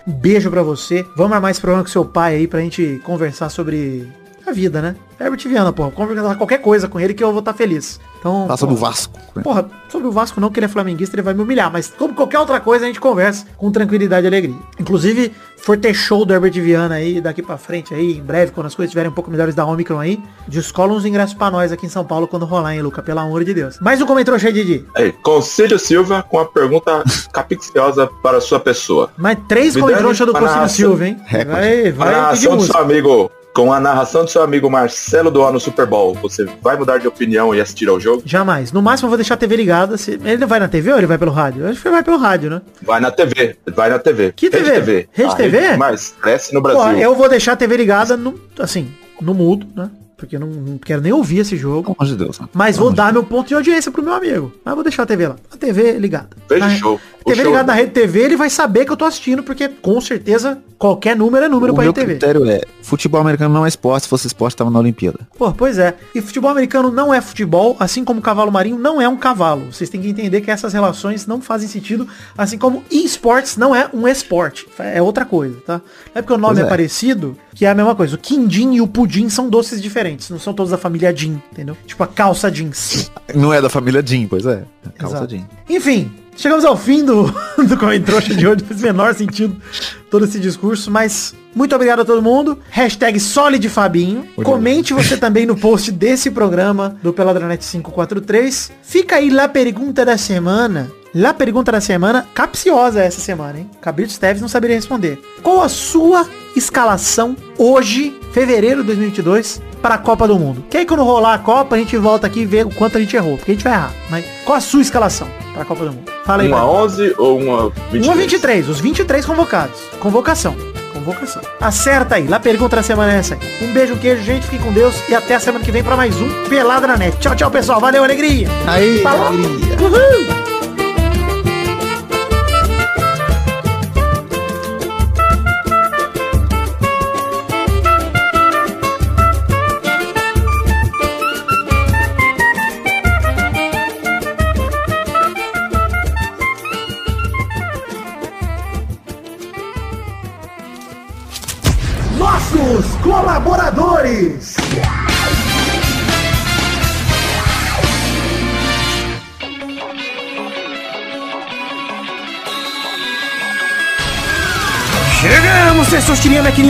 Um beijo pra você. Vamos armar esse programa com seu pai aí pra gente conversar sobre a vida, né? Herbert Viana, porra. Conversar qualquer coisa com ele que eu vou estar feliz. Então, sobre o Vasco. Porra, sobre o Vasco não, que ele é flamenguista, ele vai me humilhar. Mas como qualquer outra coisa, a gente conversa com tranquilidade e alegria. Inclusive, for ter show do Herbert Viana aí, daqui pra frente aí, em breve, quando as coisas estiverem um pouco melhores da Omicron aí, descola uns ingressos pra nós aqui em São Paulo quando rolar, hein, Luca? Pelo amor de Deus. Mais um comentário aí, Didi. Aí, Concílio Silva com uma pergunta capiciosa para a sua pessoa. Mais três comentários do Conselho. Silva, hein? Recorde. Vai, a vai do seu amigo, com a narração do seu amigo Marcelo do no Super Bowl, você vai mudar de opinião e assistir ao jogo? Jamais. No máximo eu vou deixar a TV ligada. Se... Ele vai na TV ou ele vai pelo rádio? Eu acho que ele vai pelo rádio, né? Vai na TV, vai na TV. Que Rede TV? TV. Rede TV? mais cresce no Brasil. Pô, eu vou deixar a TV ligada, no, assim, no mudo, né? Porque eu não, não quero nem ouvir esse jogo. Pelo amor de Deus. né? Mas Pelo vou dar meu ponto de audiência pro meu amigo. Mas vou deixar a TV lá. A TV ligada. Veja o. O TV show. ligada na rede TV, ele vai saber que eu tô assistindo, porque com certeza qualquer número é número o pra rede TV. critério é, futebol americano não é esporte, se fosse esporte tava na Olimpíada. Pô, pois é. E futebol americano não é futebol, assim como cavalo marinho não é um cavalo. Vocês têm que entender que essas relações não fazem sentido, assim como esportes não é um esporte. É outra coisa, tá? Não é porque o nome é. é. parecido que é a mesma coisa. O quindim e o pudim são doces diferentes. Não são todos da família Jean, entendeu? Tipo a calça jeans. Não é da família Jean, pois é. é Calça Exato. Jean. Enfim, chegamos ao fim do, do Comentrouxa de hoje. Faz o menor sentido todo esse discurso, mas muito obrigado a todo mundo. Hashtag SolidFabinho. Comente você também no post desse programa do Peladranet 543. Fica aí lá a pergunta da semana. Lá a pergunta da semana, capciosa essa semana, hein? Cabrito Teves não saberia responder. Qual a sua escalação hoje, fevereiro de 2022, para a Copa do Mundo? Que aí quando rolar a Copa, a gente volta aqui e vê o quanto a gente errou, porque a gente vai errar. Mas qual a sua escalação para a Copa do Mundo? Fala aí, Uma Marcos. 11 ou uma 23? 1 a 23, os 23 convocados. Convocação. Convocação. Acerta aí. Lá pergunta da semana é essa aí. Um beijo, um queijo, gente. Fique com Deus. E até a semana que vem para mais um Pelada na Net. Tchau, tchau, pessoal. Valeu, alegria. Aí, Falou. alegria. Uhul.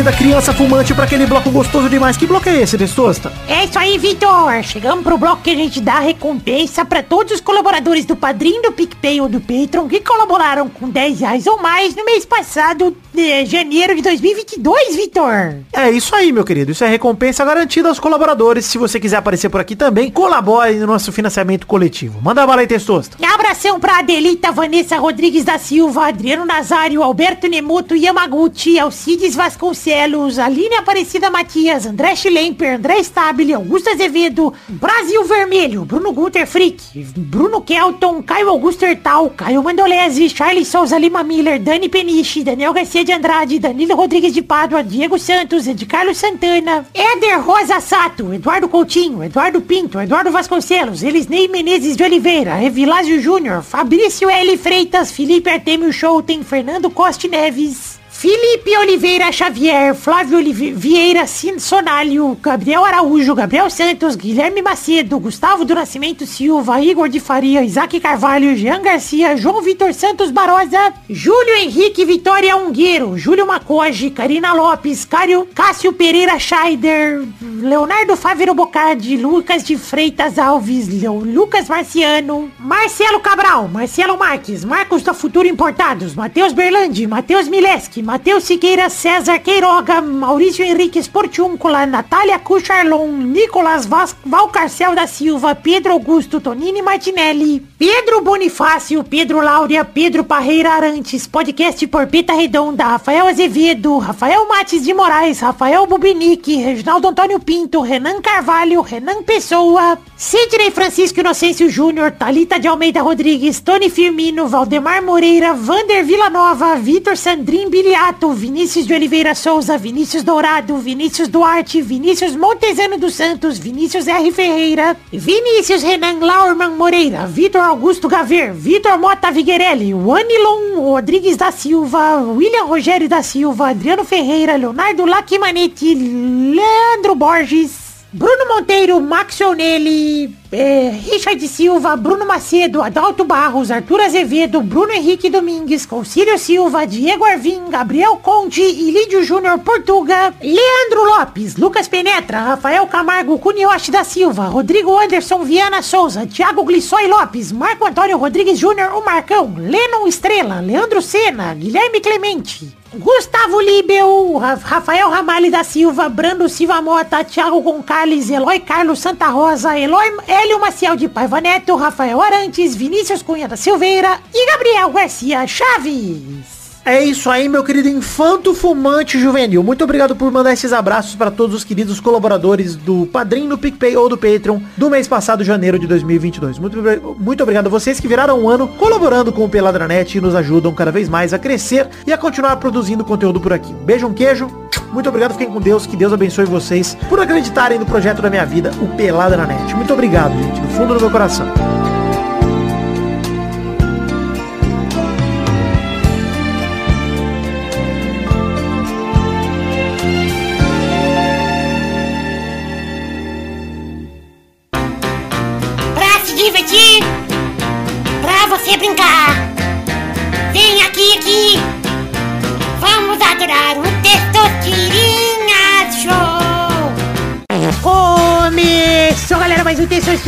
Querida criança fumante, para aquele bloco gostoso demais. Que bloco é esse, Testosta? É isso aí, Vitor. Chegamos pro bloco que a gente dá recompensa pra todos os colaboradores do Padrinho, do PicPay ou do Patreon que colaboraram com 10 reais ou mais no mês passado, de janeiro de 2022, Vitor. É isso aí, meu querido. Isso é recompensa garantida aos colaboradores. Se você quiser aparecer por aqui também, colabore no nosso financiamento coletivo. Manda bala aí, Testosta. Abração pra Adelita Vanessa Rodrigues da Silva, Adriano Nazário, Alberto Nemoto Yamaguchi, Alcides Vasconcelos, Aline Aparecida Matias, André Schlemper, André Stabile, Augusto Azevedo, Brasil Vermelho, Bruno Guter Frick, Bruno Kelton, Caio Augusto Hertal, Caio Mandolese, Charles Souza Lima Miller, Dani Peniche, Daniel Garcia de Andrade, Danilo Rodrigues de Pádua, Diego Santos, Ed Carlos Santana, Éder Rosa Sato, Eduardo Coutinho, Eduardo Pinto, Eduardo Vasconcelos, Elisnei Menezes de Oliveira, Evilásio Júnior, Fabrício L. Freitas, Felipe Artemio Schouten, Fernando Coste Neves, Felipe Oliveira Xavier, Flávio Olive- Vieira Sonalho, Gabriel Araújo, Gabriel Santos, Guilherme Macedo, Gustavo do Nascimento Silva, Igor de Faria, Isaac Carvalho, Jean Garcia, João Vitor Santos Barosa, Júlio Henrique Vitória Ungueiro, Júlio Macoge, Karina Lopes, Cário, Cássio Pereira Scheider, Leonardo Fávero Bocardi, Lucas de Freitas Alves, Leo- Lucas Marciano, Marcelo Cabral, Marcelo Marques, Marcos da Futuro Importados, Matheus Berlandi, Matheus Mileski, Matheus Siqueira, César Queiroga, Maurício Henrique Esportiúncula, Natália Cucharlon, Nicolas Vas Valcarcel da Silva, Pedro Augusto Tonini Martinelli, Pedro Bonifácio, Pedro Láurea, Pedro Parreira Arantes, podcast Porpeta Redonda, Rafael Azevedo, Rafael Mates de Moraes, Rafael Bubinique, Reginaldo Antônio Pinto, Renan Carvalho, Renan Pessoa, Sidney Francisco Inocêncio Júnior, Talita de Almeida Rodrigues, Tony Firmino, Valdemar Moreira, Vander Villanova, Vitor Sandrin Biliato, Vinícius de Oliveira Souza, Vinícius Dourado, Vinícius Duarte, Vinícius Montezano dos Santos, Vinícius R. Ferreira, Vinícius Renan Laurman Moreira, Vitor Augusto Gaver, Vitor Mota Viguerelli, Wanilon Rodrigues da Silva, William Rogério da Silva, Adriano Ferreira, Leonardo Lacimanetti, Leandro Borges, Bruno Monteiro, Max Onelli, é, Richard Silva, Bruno Macedo, Adalto Barros, Arthur Azevedo, Bruno Henrique Domingues, Concílio Silva, Diego Arvim, Gabriel Conde, Ilídio Júnior Portuga, Leandro Lopes, Lucas Penetra, Rafael Camargo, Cunioche da Silva, Rodrigo Anderson Viana Souza, Thiago Glissói Lopes, Marco Antônio Rodrigues Júnior, o Marcão, Lennon Estrela, Leandro Sena, Guilherme Clemente, Gustavo Libel, Ra- Rafael Ramalho da Silva, Brando Silva Mota, Thiago Goncalves, Eloy Carlos Santa Rosa, Eloy Hélio Maciel de Paiva Neto, Rafael Arantes, Vinícius Cunha da Silveira e Gabriel Garcia Chaves. É isso aí, meu querido infanto fumante juvenil. Muito obrigado por mandar esses abraços para todos os queridos colaboradores do Padrim, do PicPay ou do Patreon do mês passado, janeiro de 2022. Muito, muito obrigado a vocês que viraram um ano colaborando com o Peladranet e nos ajudam cada vez mais a crescer e a continuar produzindo conteúdo por aqui. Beijo, um queijo. Muito obrigado, fiquem com Deus. Que Deus abençoe vocês por acreditarem no projeto da minha vida, o Peladranet. Muito obrigado, gente, do fundo do meu coração.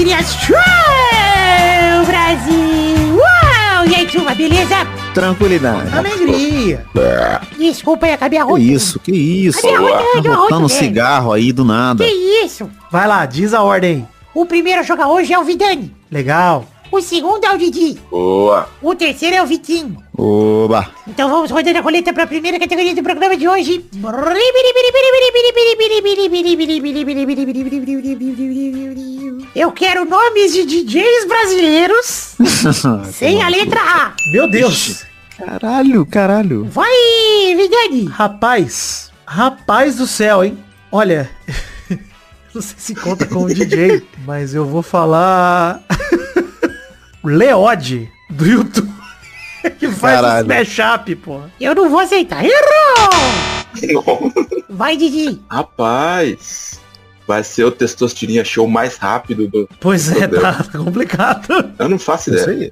Testosterinha Show, Brasil. Uau! E aí, turma, beleza? Tranquilidade. Alegria. Desculpa aí, acabei a Que roupa. isso, que isso. Cadê a roupa? Tá botando cigarro aí do nada. Que isso? Vai lá, diz a ordem. O primeiro a jogar hoje é o Vidani. Legal. O segundo é o Didi. Boa. O terceiro é o Vitinho. Oba. Então vamos rodando a roleta para a primeira categoria do programa de hoje. Eu quero nomes de DJs brasileiros sem a letra A. Meu Deus. Caralho, caralho. Vai, Vidani. Rapaz, rapaz do céu, hein? Olha, não sei se conta como DJ, mas eu vou falar Leode do YouTube. Que faz Caralho. os mashup, pô. Eu não vou aceitar. Errou! Vai, Didi. Rapaz, vai ser o Testosterinha Show mais rápido do... Pois é, Meu tá complicado. Eu não faço Eu ideia. sei.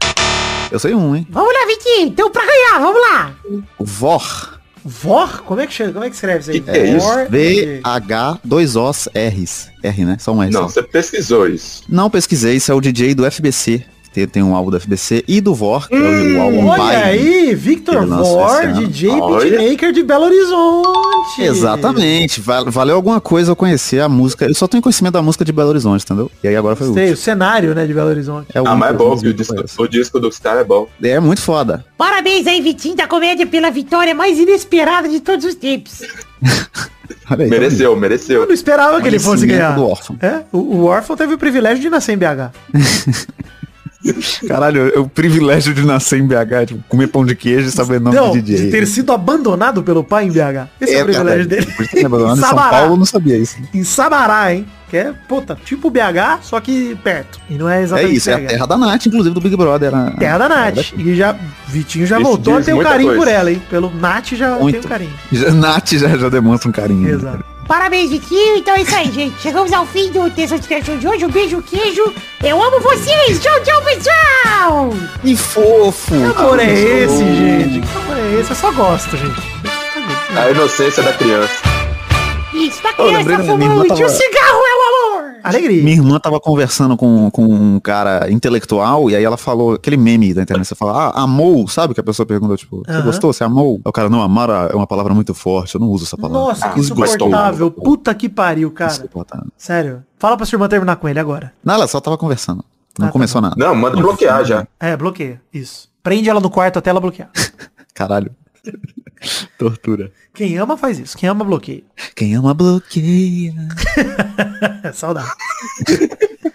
Eu sei um, hein? Vamos lá, Vitinho. Então pra ganhar, vamos lá. O VOR. Vor? Como é que chama? Como é que escreve isso aí? Que que é isso? Vor- V-H, dois Os, R's. R, né? Só um R. Não, só. você pesquisou isso. Não pesquisei, isso é o DJ do FBC. Tem, tem um álbum do FBC e do VOR, que é o, o álbum Olha aí, Victor Ele lançou Vor. DJ beatmaker de Belo Horizonte. Exatamente. Va- Valeu alguma coisa eu conhecer a música. Eu só tenho conhecimento da música de Belo Horizonte, entendeu? E aí agora foi o Sei, o cenário, né, de Belo Horizonte. É o Ah, mas é bom, o eu disco, o disco do Star é bom. É muito foda. Parabéns aí, Vitinho, da comédia pela vitória mais inesperada de todos os tempos. Aí, Mereceu, Eu mereceu. não esperava que ele fosse ganhar. do órfão. É, o, o órfão teve o privilégio de nascer em BH. Caralho, é o privilégio de nascer em BH, tipo, comer pão de queijo e saber nome Não, de DJ. de ter sido abandonado pelo pai em BH. Esse é, o privilégio dele. É abandonado em São. Paulo, eu não sabia isso. Em Sabará, hein? Que é, puta, tipo BH, só que perto. E não é É exatamente isso, é a BH. terra da Nath, inclusive, do Big Brother. a- Terra da Nath. E já, Vitinho já Isso voltou a ter um muita carinho coisa. por ela, hein? Pelo Nath já Muito. tem um carinho. Já- Nath já, já demonstra um carinho. Exato. Parabéns, Vitinho. Então é isso aí, gente. Chegamos ao fim do Texto de Criação de hoje. Um beijo, queijo. Eu amo vocês. Tchau, tchau, pessoal. Que fofo! Que amor é esse, gente? Que amor é esse? Eu só gosto, gente. A inocência da criança. Isso, da criança minha irmã fumante. tava- O cigarro é. Alegria. Minha irmã tava conversando com, com um cara intelectual e aí ela falou aquele meme da internet. Você fala, ah, amou, sabe? Que a pessoa pergunta, tipo, você Aham. gostou? Você amou? O cara, não, amar é uma palavra muito forte, eu não uso essa palavra. Nossa, que insuportável. Puta que pariu, cara. Insuportável. Sério. Fala pra sua irmã terminar com ele agora. Não, ela só tava conversando. Não Ah, tá começou nada. Não, manda bloquear já. É, bloqueia. Isso. Prende ela no quarto até ela bloquear. Caralho. Tortura. Quem ama faz isso. Quem ama bloqueia. Quem ama bloqueia. Saudade.